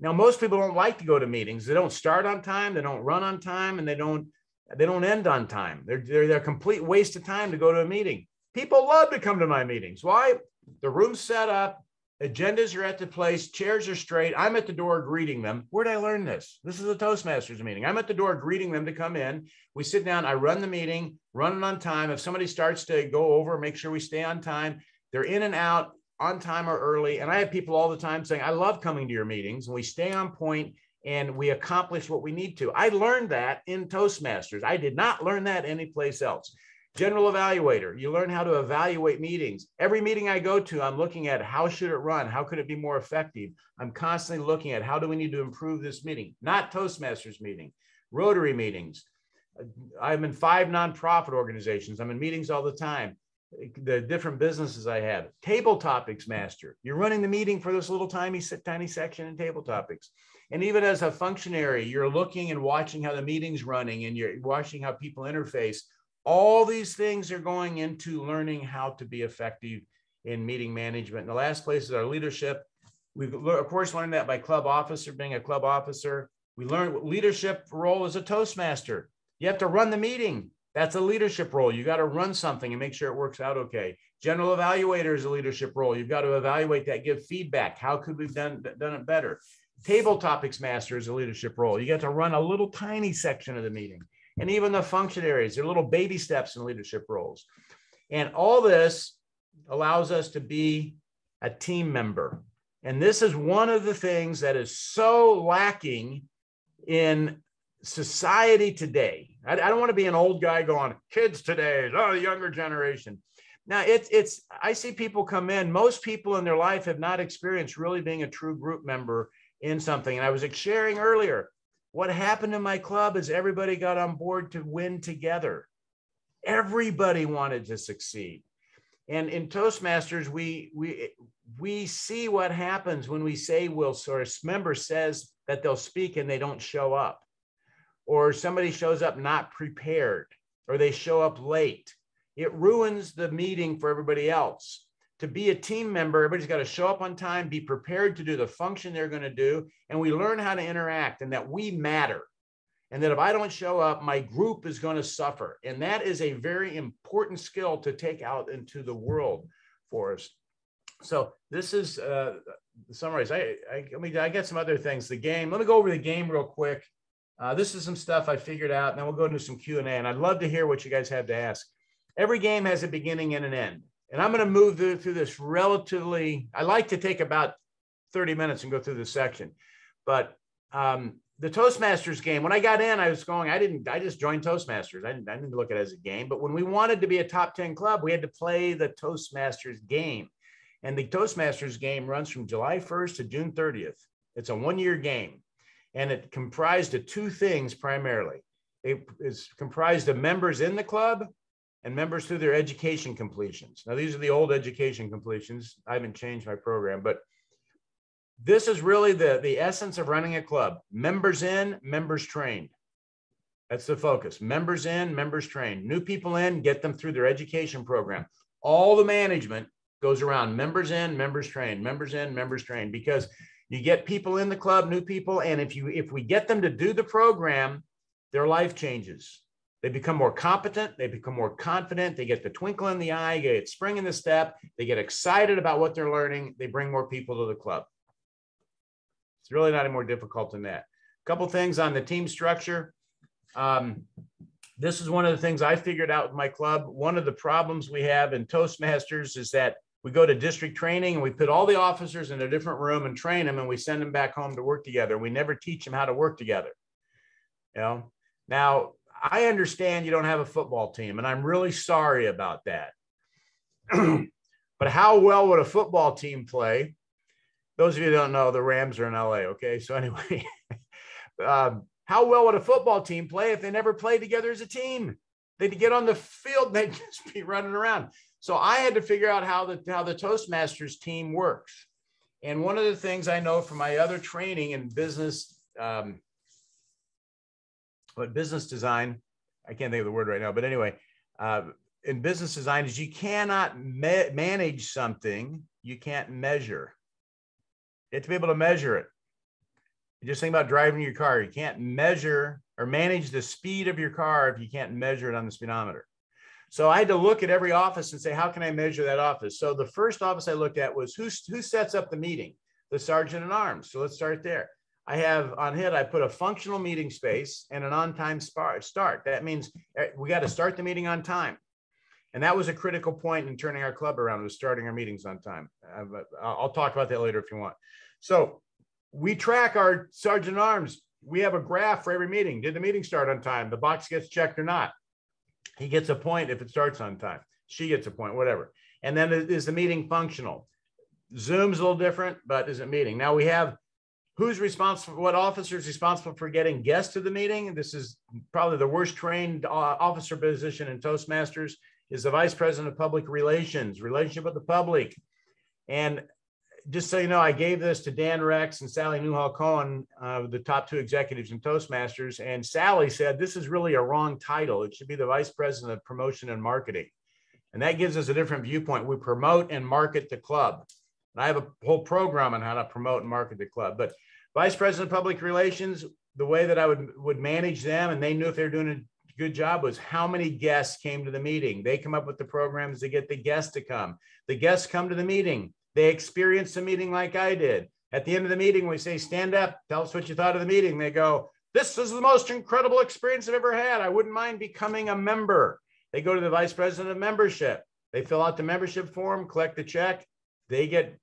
Now, most people don't like to go to meetings. They don't start on time, they don't run on time, and they don't they don't end on time. They're, they're, they're a complete waste of time to go to a meeting. People love to come to my meetings. Why? The room's set up, Agendas are at the place, chairs are straight. I'm at the door greeting them. Where'd I learn this? This is a Toastmasters meeting. I'm at the door greeting them to come in. We sit down, I run the meeting, run it on time. If somebody starts to go over, make sure we stay on time. They're in and out on time or early. And I have people all the time saying, I love coming to your meetings and we stay on point and we accomplish what we need to. I learned that in Toastmasters. I did not learn that anyplace else. General evaluator, you learn how to evaluate meetings. Every meeting I go to, I'm looking at how should it run? How could it be more effective? I'm constantly looking at how do we need to improve this meeting? Not Toastmasters meeting, Rotary meetings. I'm in five nonprofit organizations. I'm in meetings all the time. The different businesses I have. Table topics master. You're running the meeting for this little tiny, tiny section in table topics. And even as a functionary, you're looking and watching how the meeting's running and you're watching how people interface all these things are going into learning how to be effective in meeting management. And the last place is our leadership. We've, of course, learned that by club officer, being a club officer. We learned leadership role as a Toastmaster. You have to run the meeting. That's a leadership role. You got to run something and make sure it works out okay. General evaluator is a leadership role. You've got to evaluate that, give feedback. How could we have done, done it better? Table topics master is a leadership role. You got to run a little tiny section of the meeting and even the functionaries. They're little baby steps in leadership roles. And all this allows us to be a team member. And this is one of the things that is so lacking in society today. I, I don't want to be an old guy going, kids today, oh, the younger generation. Now it's it's I see people come in. Most people in their life have not experienced really being a true group member in something. And I was sharing earlier, what happened in my club is everybody got on board to win together. Everybody wanted to succeed. And in Toastmasters, we we we see what happens when we say we'll a member says that they'll speak and they don't show up, or somebody shows up not prepared, or they show up late. It ruins the meeting for everybody else to be a team member, everybody's got to show up on time, be prepared to do the function they're going to do, and we learn how to interact and that we matter. And that if I don't show up, my group is going to suffer. And that is a very important skill to take out into the world for us. So this is uh, summarize. I, I, I mean, I got some other things. The game. Let me go over the game real quick. Uh, this is some stuff I figured out, and then we'll go into some Q and A. And I'd love to hear what you guys have to ask. Every game has a beginning and an end. And I'm going to move through, through this relatively, I like to take about 30 minutes and go through this section. But um, the Toastmasters game, when I got in, I was going, I didn't, I just joined Toastmasters. I didn't, I didn't look at it as a game. But when we wanted to be a top 10 club, we had to play the Toastmasters game. And the Toastmasters game runs from July 1st to June 30th. It's a one year game. And it comprised of two things primarily. It is comprised of members in the club and members through their education completions. Now, these are the old education completions. I haven't changed my program, but this is really the, the essence of running a club members in, members trained. That's the focus. Members in, members trained. New people in, get them through their education program. All the management goes around members in, members trained, members in, members trained, because you get people in the club, new people. And if you if we get them to do the program, their life changes. They become more competent, they become more confident, they get the twinkle in the eye, they get spring in the step, they get excited about what they're learning, they bring more people to the club. It's really not any more difficult than that. A couple things on the team structure. Um, this is one of the things I figured out with my club. One of the problems we have in Toastmasters is that we go to district training and we put all the officers in a different room and train them and we send them back home to work together. We never teach them how to work together. You know, now I understand you don't have a football team, and I'm really sorry about that. but how well would a football team play? Those of you don't know, the Rams are in LA. Okay, so anyway, um, how well would a football team play if they never played together as a team? They'd get on the field, and they'd just be running around. So I had to figure out how the how the Toastmasters team works. And one of the things I know from my other training in business um, but business design, I can't think of the word right now, but anyway, uh, in business design is you cannot ma- manage something you can't measure. You have to be able to measure it. You just think about driving your car. You can't measure or manage the speed of your car if you can't measure it on the speedometer. So I had to look at every office and say, how can I measure that office? So the first office I looked at was who, who sets up the meeting? The sergeant at arms. So let's start there. I have on HIT, I put a functional meeting space and an on-time start. That means eh, we got to start the meeting on time. And that was a critical point in turning our club around was starting our meetings on time. I'll talk about that later if you want. So we track our sergeant at arms. We have a graph for every meeting. Did the meeting start on time? The box gets checked or not. He gets a point if it starts on time. She gets a point, whatever. And then is the meeting functional? Zoom's a little different, but is it meeting? Now we have who's responsible what officer is responsible for getting guests to the meeting this is probably the worst trained uh, officer position in toastmasters is the vice president of public relations relationship with the public and just so you know i gave this to dan rex and sally newell cohn uh, the top two executives in toastmasters and sally said this is really a wrong title it should be the vice president of promotion and marketing and that gives us a different viewpoint we promote and market the club and I have a whole program on how to promote and market the club. But vice president of public relations, the way that I would would manage them, and they knew if they were doing a good job, was how many guests came to the meeting. They come up with the programs to get the guests to come. The guests come to the meeting. They experience the meeting like I did. At the end of the meeting, we say, "Stand up, tell us what you thought of the meeting." They go, "This is the most incredible experience I've ever had. I wouldn't mind becoming a member." They go to the vice president of membership. They fill out the membership form, collect the check. They get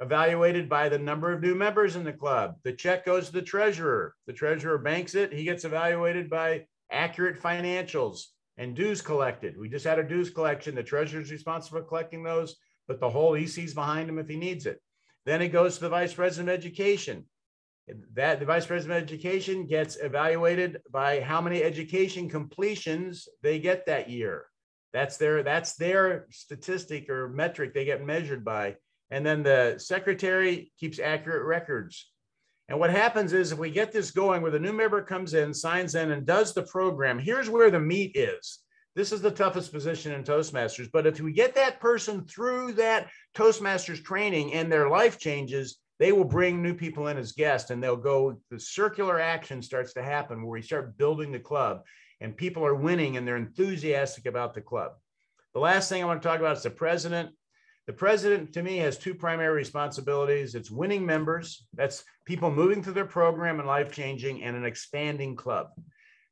evaluated by the number of new members in the club. The check goes to the treasurer. The treasurer banks it. He gets evaluated by accurate financials and dues collected. We just had a dues collection. The treasurer is responsible for collecting those, but the whole EC's behind him if he needs it. Then it goes to the vice president of education. That the vice president of education gets evaluated by how many education completions they get that year. That's their that's their statistic or metric they get measured by. And then the secretary keeps accurate records. And what happens is if we get this going where the new member comes in, signs in, and does the program, here's where the meat is. This is the toughest position in Toastmasters. But if we get that person through that Toastmasters training and their life changes, they will bring new people in as guests and they'll go, the circular action starts to happen where we start building the club and people are winning and they're enthusiastic about the club. The last thing I want to talk about is the president the president, to me, has two primary responsibilities it's winning members, that's people moving through their program and life changing, and an expanding club.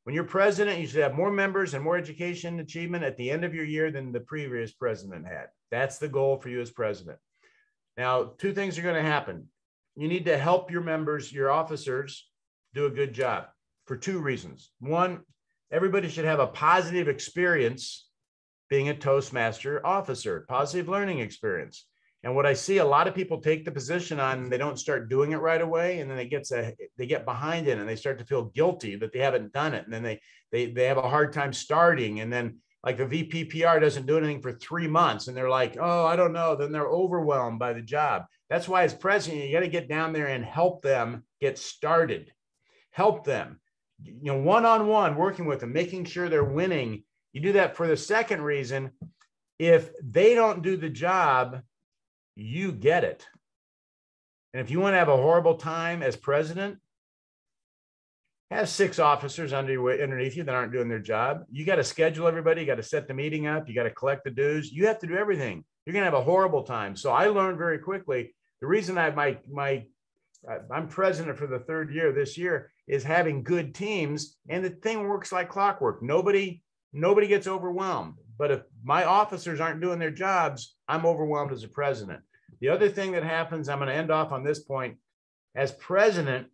When you're president, you should have more members and more education achievement at the end of your year than the previous president had. That's the goal for you as president. Now, two things are going to happen. You need to help your members, your officers, do a good job for two reasons. One, everybody should have a positive experience being a Toastmaster officer, positive learning experience. And what I see a lot of people take the position on, they don't start doing it right away, and then they get a, they get behind it, and they start to feel guilty that they haven't done it, and then they they they have a hard time starting, and then like the VPPR doesn't do anything for three months, and they're like, oh, I don't know. Then they're overwhelmed by the job. That's why, as president, you got to get down there and help them get started, help them, you know, one on one, working with them, making sure they're winning you do that for the second reason. if they don't do the job, you get it. And if you want to have a horrible time as president, have six officers under you, underneath you that aren't doing their job. You got to schedule everybody. You got to set the meeting up. You got to collect the dues. You have to do everything. You're going to have a horrible time. So I learned very quickly. The reason I my my I'm president for the third year this year is having good teams, and the thing works like clockwork. Nobody nobody gets overwhelmed. But if my officers aren't doing their jobs, I'm overwhelmed as a president. The other thing that happens, I'm going to end off on this point. As president,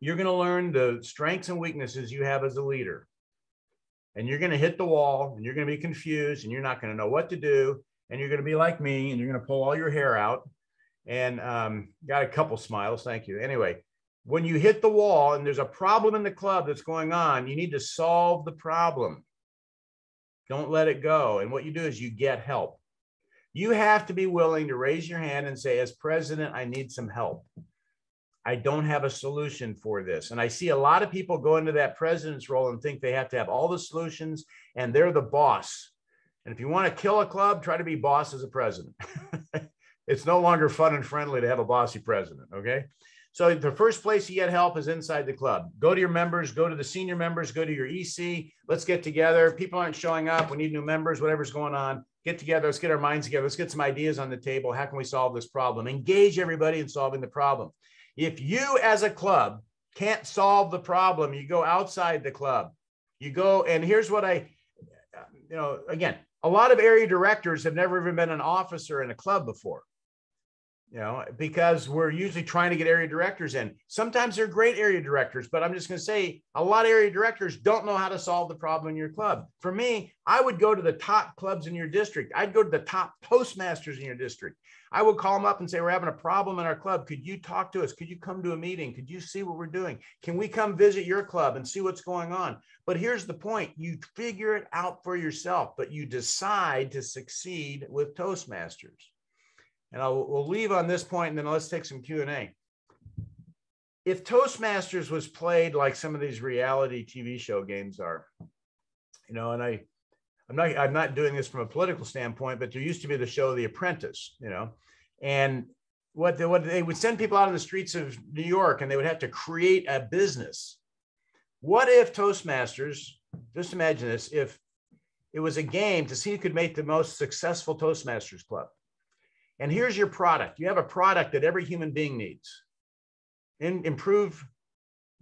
you're going to learn the strengths and weaknesses you have as a leader. And you're going to hit the wall and you're going to be confused and you're not going to know what to do. And you're going to be like me and you're going to pull all your hair out. And um, got a couple smiles. Thank you. Anyway, when you hit the wall and there's a problem in the club that's going on, you need to solve the problem. Don't let it go. And what you do is you get help. You have to be willing to raise your hand and say, as president, I need some help. I don't have a solution for this. And I see a lot of people go into that president's role and think they have to have all the solutions and they're the boss. And if you want to kill a club, try to be boss as a president. it's no longer fun and friendly to have a bossy president. Okay. So the first place you get help is inside the club. Go to your members, go to the senior members, go to your EC. Let's get together. People aren't showing up. We need new members, whatever's going on. Get together. Let's get our minds together. Let's get some ideas on the table. How can we solve this problem? Engage everybody in solving the problem. If you as a club can't solve the problem, you go outside the club. You go, and here's what I, you know, again, a lot of area directors have never even been an officer in a club before you know, because we're usually trying to get area directors in. Sometimes they're great area directors, but I'm just going to say a lot of area directors don't know how to solve the problem in your club. For me, I would go to the top clubs in your district. I'd go to the top Toastmasters in your district. I would call them up and say, We're having a problem in our club. Could you talk to us? Could you come to a meeting? Could you see what we're doing? Can we come visit your club and see what's going on? But here's the point you figure it out for yourself, but you decide to succeed with Toastmasters. And I'll we'll leave on this point, and then let's take some Q and A. If Toastmasters was played like some of these reality TV show games are, you know, and I, I'm not I'm not doing this from a political standpoint, but there used to be the show The Apprentice, you know, and what they, what they would send people out on the streets of New York, and they would have to create a business. What if Toastmasters? Just imagine this: if it was a game to see who could make the most successful Toastmasters club and here's your product. You have a product that every human being needs. In, improve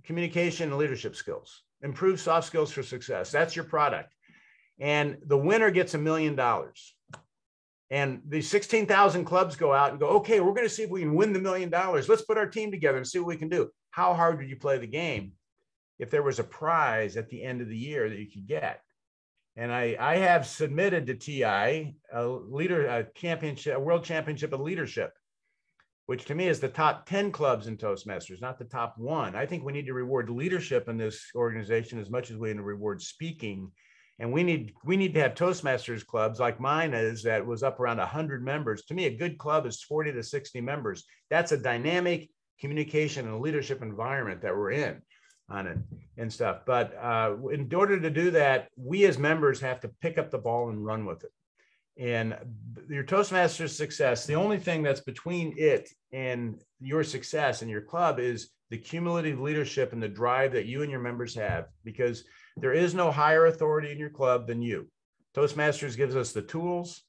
communication and leadership skills, improve soft skills for success. That's your product. And the winner gets a million dollars. And the 16,000 clubs go out and go, okay, we're going to see if we can win the million dollars. Let's put our team together and see what we can do. How hard would you play the game if there was a prize at the end of the year that you could get? And I, I have submitted to TI a leader a championship, a world championship of leadership, which to me is the top 10 clubs in Toastmasters, not the top one. I think we need to reward leadership in this organization as much as we need to reward speaking. And we need we need to have Toastmasters clubs like mine is that was up around 100 members. To me, a good club is 40 to 60 members. That's a dynamic communication and leadership environment that we're in on it and stuff. But uh, in order to do that, we as members have to pick up the ball and run with it. And your Toastmasters success, the only thing that's between it and your success and your club is the cumulative leadership and the drive that you and your members have, because there is no higher authority in your club than you. Toastmasters gives us the tools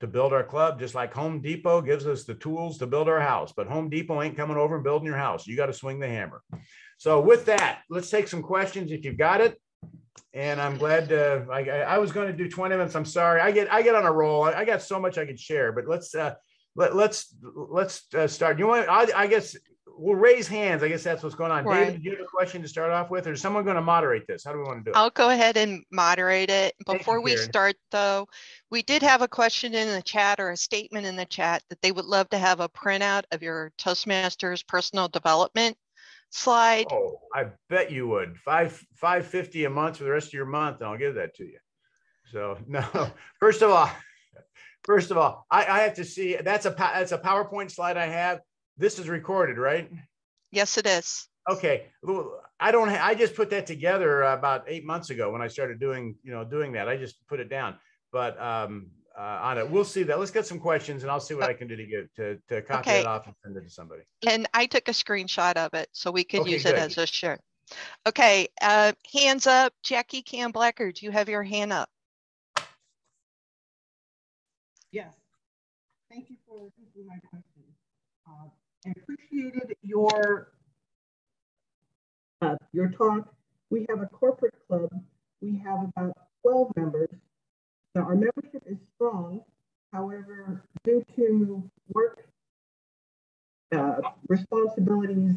to build our club, just like Home Depot gives us the tools to build our house. But Home Depot ain't coming over and building your house. You got to swing the hammer. So with that, let's take some questions if you've got it. And I'm glad to, I, I was going to do 20 minutes. I'm sorry. I get, I get on a roll. I, I got so much I could share, but let's, uh, let, let's, let's uh, start. You want, I, I guess we'll raise hands. I guess that's what's going on. Right. David, do you have a question to start off with, or is someone going to moderate this? How do we want to do it?
I'll go ahead and moderate it. Before you, we start, though, we did have a question in the chat or a statement in the chat that they would love to have a printout of your Toastmasters personal development slide.
Oh, I bet you would. Five five fifty a month for the rest of your month, and I'll give that to you. So no, first of all, first of all, I, I have to see that's a that's a PowerPoint slide I have. This is recorded, right?
Yes, it is.
Okay, I don't. I just put that together about eight months ago when I started doing you know doing that. I just put it down, but um, uh, on it. We'll see that. Let's get some questions and I'll see what I can do to get to, to copy
Okay.
it off and send it to somebody.
And I took a screenshot of it so we could
Okay,
use it as a share. Okay, uh, hands up. Jackie Cam Blacker, do you have your hand up?
Yes. Thank you for taking my question. Uh, I appreciated your uh, your talk. We have a corporate club. We have about 12 members. Now, our membership is strong. However, due to work uh, responsibilities,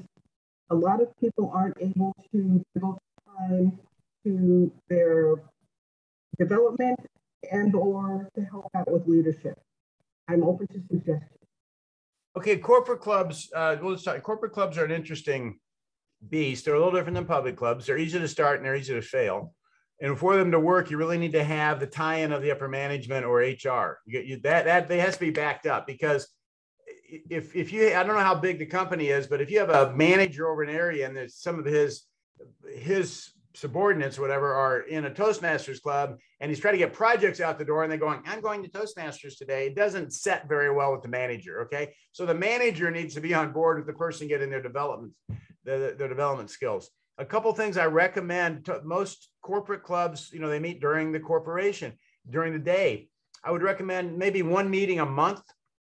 a lot of people aren't able to devote time to their development and or to help out with leadership. I'm open to suggestions.
Okay, corporate clubs, uh, well, let's talk, corporate clubs are an interesting beast. They're a little different than public clubs. They're easy to start and they're easy to fail. And for them to work, you really need to have the tie-in of the upper management or HR. You, you that that they has to be backed up because if if you I don't know how big the company is, but if you have a manager over an area and there's some of his his subordinates, whatever, are in a Toastmasters club, and he's trying to get projects out the door, and they're going, "I'm going to Toastmasters today." It doesn't set very well with the manager. Okay, so the manager needs to be on board with the person getting their development, their, their development skills. A couple things I recommend to most corporate clubs, you know, they meet during the corporation during the day. I would recommend maybe one meeting a month,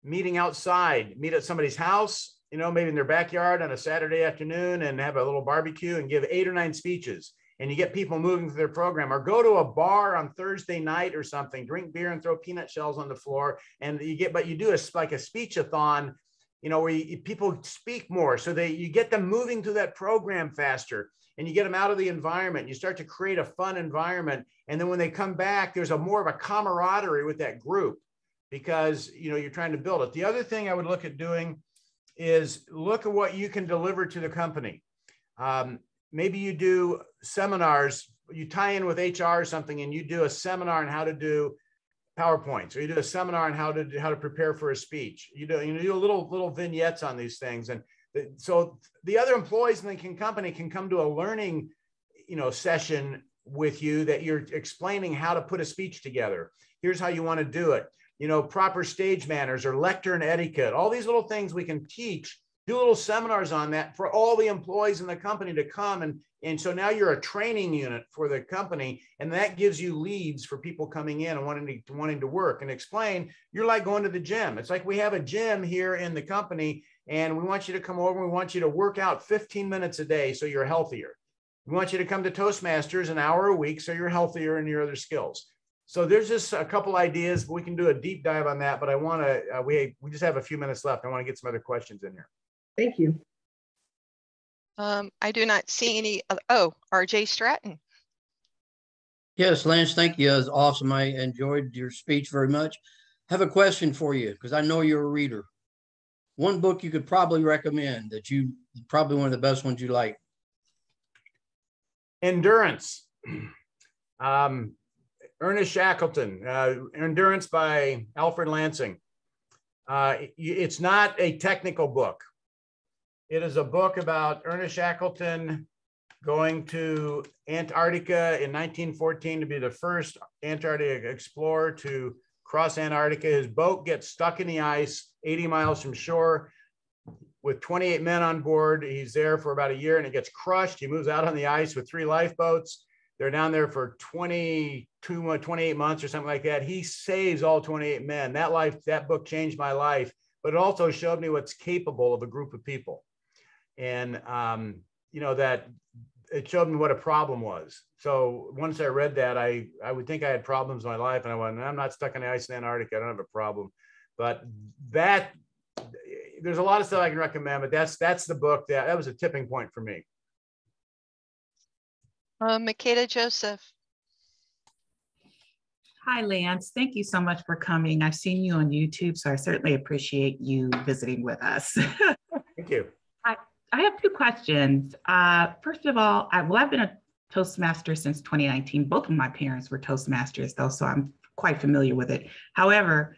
meeting outside, meet at somebody's house, you know, maybe in their backyard on a Saturday afternoon and have a little barbecue and give eight or nine speeches. And you get people moving through their program, or go to a bar on Thursday night or something, drink beer and throw peanut shells on the floor. And you get, but you do a like a speechathon, you know, where you, people speak more, so they you get them moving through that program faster, and you get them out of the environment. You start to create a fun environment, and then when they come back, there's a more of a camaraderie with that group because you know you're trying to build it. The other thing I would look at doing is look at what you can deliver to the company. Um, maybe you do seminars, you tie in with HR or something, and you do a seminar on how to do PowerPoints, or you do a seminar on how to how to prepare for a speech. You do you do little little vignettes on these things, and the- so the other employees in the company can come to a learning, you know, session with you that you're explaining how to put a speech together. Here's how you want to do it. You know, proper stage manners or lectern etiquette. All these little things we can teach. Do little seminars on that for all the employees in the company to come and and so now you're a training unit for the company, and that gives you leads for people coming in and wanting to wanting to work and explain. You're like going to the gym. It's like we have a gym here in the company, and we want you to come over. We want you to work out 15 minutes a day so you're healthier. We want you to come to Toastmasters an hour a week so you're healthier in your other skills. So there's just a couple ideas. We can do a deep dive on that, but I want to. Uh, we we just have a few minutes left. I want to get some other questions in here.
Thank you.
Um, I do not see any, oth- oh, RJ Stratton.
Yes, Lance, thank you. It was awesome. I enjoyed your speech very much. have a question for you because I know you're a reader. One book you could probably recommend that you probably one of the best ones you like.
Endurance. Um, Ernest Shackleton, uh, Endurance by Alfred Lansing. Uh, it's not a technical book. It is a book about Ernest Shackleton going to Antarctica in 1914 to be the first Antarctic explorer to cross Antarctica. His boat gets stuck in the ice 80 miles from shore with 28 men on board. He's there for about a year and it gets crushed. He moves out on the ice with three lifeboats. They're down there for 22, uh, 28 months or something like that. He saves all 28 men. That life, that book changed my life, but it also showed me what's capable of a group of people. And, um, you know, that it showed me what a problem was. So once I read that, I, I would think I had problems in my life. And I went, I'm not stuck in the ice in Antarctica. I don't have a problem. But that, there's a lot of stuff I can recommend, but that's, that's the book that, that was a tipping point for me.
Uh, Makeda Joseph.
Hi, Lance. Thank you so much for coming. I've seen you on YouTube, so I certainly appreciate you visiting with us.
Thank you.
I have two questions. Uh, first of all, I, well, I've been a Toastmaster since 2019. Both of my parents were Toastmasters, though, so I'm quite familiar with it. However,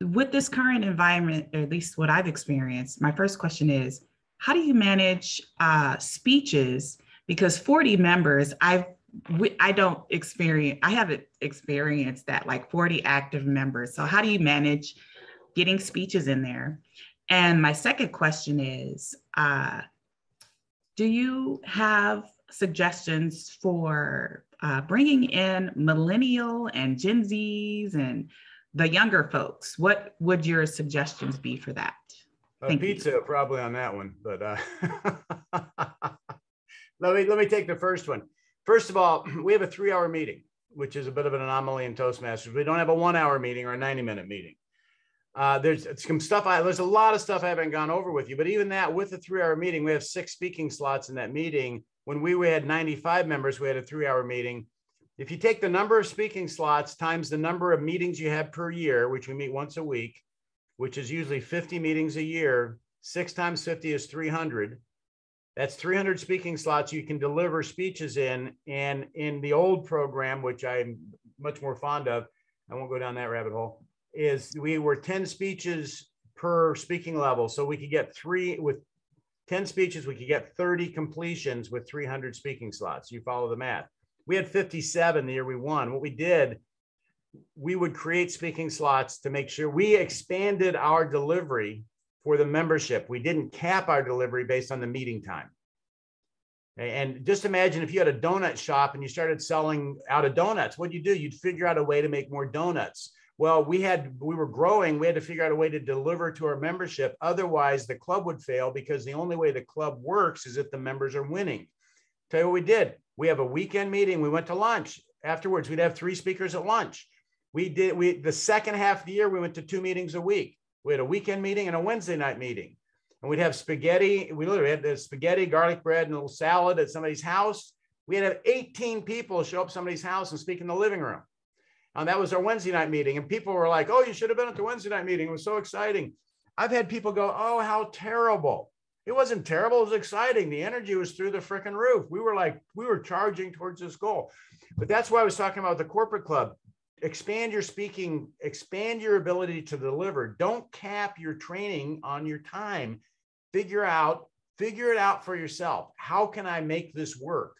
with this current environment, or at least what I've experienced, my first question is how do you manage uh, speeches? Because 40 members, I've we, I don't experience, I haven't experienced that like 40 active members. So how do you manage getting speeches in there? And my second question is, uh, do you have suggestions for uh, bringing in millennial and Gen Zs and the younger folks? What would your suggestions be for that?
Uh, pizza you. probably on that one, but uh, let me let me take the first one. First of all, we have a three-hour meeting, which is a bit of an anomaly in Toastmasters. We don't have a one-hour meeting or a 90-minute meeting. Uh, there's some stuff. I, there's a lot of stuff I haven't gone over with you, but even that, with the three-hour meeting, we have six speaking slots in that meeting. When we had 95 members, we had a three-hour meeting. If you take the number of speaking slots times the number of meetings you have per year, which we meet once a week, which is usually 50 meetings a year, six times 50 is 300. That's 300 speaking slots you can deliver speeches in. And in the old program, which I'm much more fond of, I won't go down that rabbit hole, is we were 10 speeches per speaking level. So we could get three with 10 speeches, we could get 30 completions with 300 speaking slots. You follow the math. We had 57 the year we won. What we did we would create speaking slots to make sure we expanded our delivery for the membership. We didn't cap our delivery based on the meeting time. And just imagine if you had a donut shop and you started selling out of donuts, what'd you do? You'd figure out a way to make more donuts. Well, we had we were growing. We had to figure out a way to deliver to our membership. Otherwise, the club would fail because the only way the club works is if the members are winning. Tell you what we did. We have a weekend meeting. We went to lunch. Afterwards, we'd have three speakers at lunch. We did we the second half of the year, we went to two meetings a week. We had a weekend meeting and a Wednesday night meeting. And we'd have spaghetti. We literally had the spaghetti, garlic bread, and a little salad at somebody's house. We had 18 people show up somebody's house and speak in the living room. And that was our Wednesday night meeting. And people were like, oh, you should have been at the Wednesday night meeting. It was so exciting. I've had people go, oh, how terrible. It wasn't terrible. It was exciting. The energy was through the freaking roof. We were like, we were charging towards this goal. But that's why I was talking about the corporate club expand your speaking, expand your ability to deliver. Don't cap your training on your time. Figure out, figure it out for yourself. How can I make this work?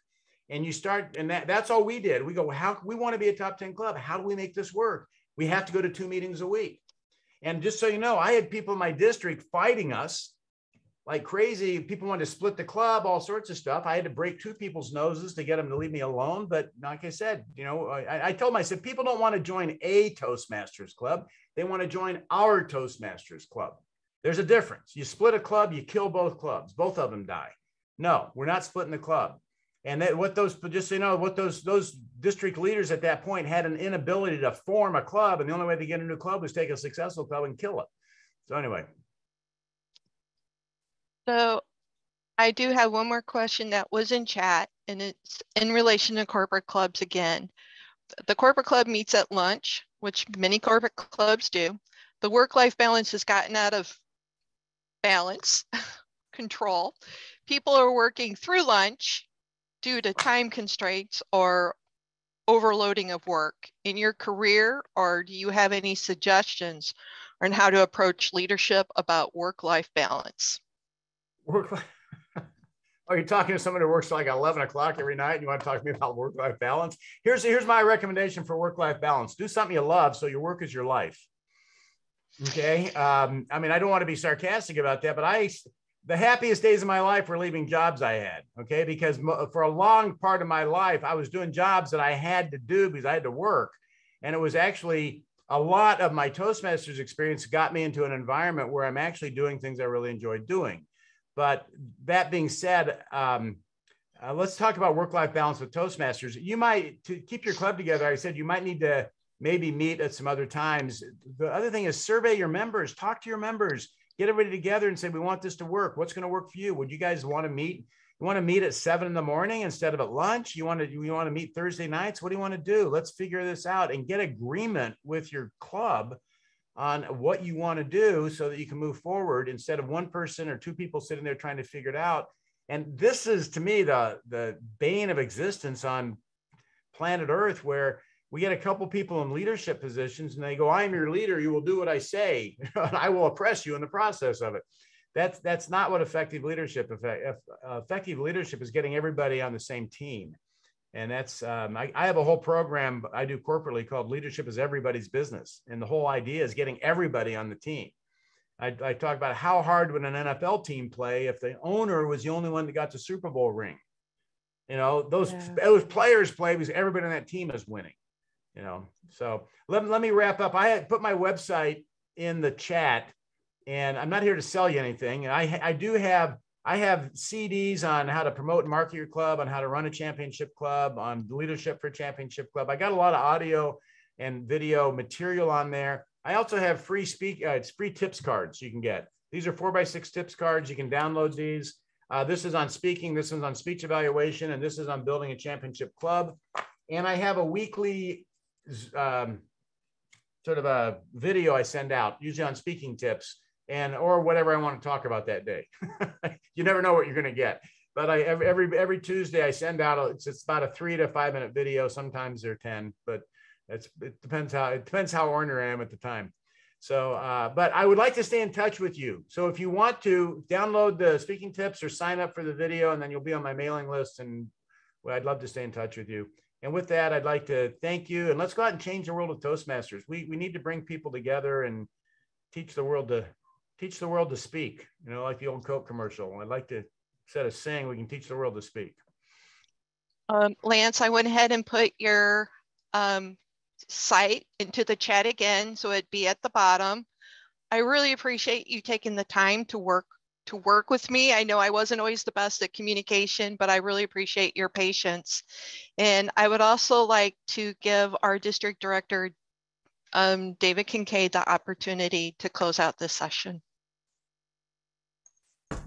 And you start, and that, that's all we did. We go, how we want to be a top 10 club. How do we make this work? We have to go to two meetings a week. And just so you know, I had people in my district fighting us like crazy. People wanted to split the club, all sorts of stuff. I had to break two people's noses to get them to leave me alone. But like I said, you know, I, I told them, I said, people don't want to join a Toastmasters club. They want to join our Toastmasters club. There's a difference. You split a club, you kill both clubs. Both of them die. No, we're not splitting the club. And that what those, just so you know, what those those district leaders at that point had an inability to form a club, and the only way to get a new club was take a successful club and kill it. So anyway,
so I do have one more question that was in chat and it's in relation to corporate clubs again. The corporate club meets at lunch, which many corporate clubs do. The work-life balance has gotten out of balance, control. People are working through lunch due to time constraints or overloading of work in your career, or do you have any suggestions on how to approach leadership about work-life balance?
work life. you're talking to someone who works like 11 o'clock every night and you want to talk to me about work life balance? Here's, here's my recommendation for work life balance do something you love so your work is your life. Okay. Um, I mean, I don't want to be sarcastic about that, but I, the happiest days of my life were leaving jobs I had. Okay. Because for a long part of my life, I was doing jobs that I had to do because I had to work. And it was actually a lot of my Toastmasters experience got me into an environment where I'm actually doing things I really enjoyed doing. But that being said, um, uh, let's talk about work-life balance with Toastmasters. You might to keep your club together. I said you might need to maybe meet at some other times. The other thing is survey your members, talk to your members, get everybody together and say we want this to work. What's going to work for you? Would you guys want to meet? You want to meet at seven in the morning instead of at lunch? You want to you want to meet Thursday nights? What do you want to do? Let's figure this out and get agreement with your club on what you want to do so that you can move forward instead of one person or two people sitting there trying to figure it out. And this is to me the, the bane of existence on planet Earth, where we get a couple people in leadership positions and they go, I'm your leader, you will do what I say, and I will oppress you in the process of it. That's that's not what effective leadership effective leadership is getting everybody on the same team And that's, um, I, I have a whole program I do corporately called Leadership is Everybody's Business. And the whole idea is getting everybody on the team. I, I talk about how hard would an NFL team play if the owner was the only one that got the Super Bowl ring. You know, those yeah. those players play because everybody on that team is winning. You know, so let, let me wrap up. I put my website in the chat, and I'm not here to sell you anything. And I I do have I have CDs on how to promote and market your club, on how to run a championship club, on leadership for championship club. I got a lot of audio and video material on there. I also have free speak, uh, it's free tips cards you can get. These are four by six tips cards. You can download these. Uh, this is on speaking. This is on speech evaluation, and this is on building a championship club. And I have a weekly um, sort of a video I send out, usually on speaking tips and or whatever I want to talk about that day. you never know what you're going to get. But I every, every Tuesday I send out a, it's, it's about a three to five minute video. Sometimes they're ten, but it's it depends how it depends how ornery I am at the time. So, uh, but I would like to stay in touch with you. So if you want to download the speaking tips or sign up for the video, and then you'll be on my mailing list, and well, I'd love to stay in touch with you. And with that, I'd like to thank you, and let's go out and change the world of Toastmasters. We we need to bring people together and teach the world to teach the world to speak. You know, like the old Coke commercial. I'd like to instead of saying, we can teach the world to speak.
Um, Lance, I went ahead and put your um, site into the chat again, so it'd be at the bottom. I really appreciate you taking the time to work to work with me. I know I wasn't always the best at communication, but I really appreciate your patience. And I would also like to give our district director, um, David Kincaid, the opportunity to close out this session.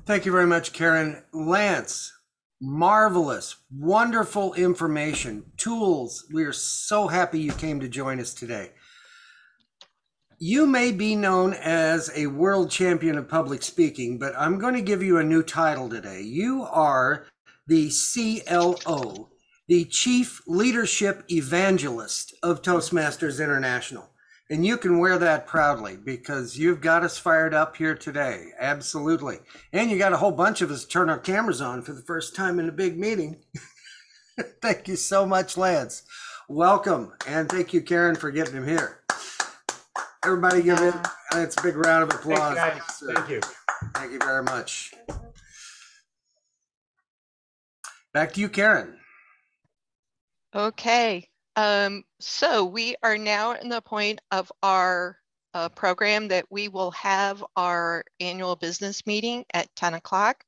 Thank you very much, Karen. Lance, marvelous, wonderful information, tools. We are so happy you came to join us today. You may be known as a world champion of public speaking, but I'm going to give you a new title today. You are the CLO, the Chief Leadership Evangelist of Toastmasters International. And you can wear that proudly because you've got us fired up here today. Absolutely. And you got a whole bunch of us turn our cameras on for the first time in a big meeting. thank you so much, Lance. Welcome. And thank you, Karen, for getting him here. Everybody give it it's a big round of applause.
Thanks, Thank you.
Thank you very much. Back to you, Karen.
Okay. Um, so we are now in the point of our uh, program that we will have our annual business meeting at 10 o'clock.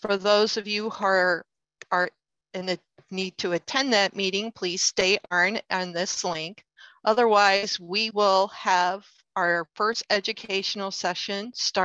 For those of you who are, are in the need to attend that meeting, please stay on, on this link. Otherwise, we will have our first educational session start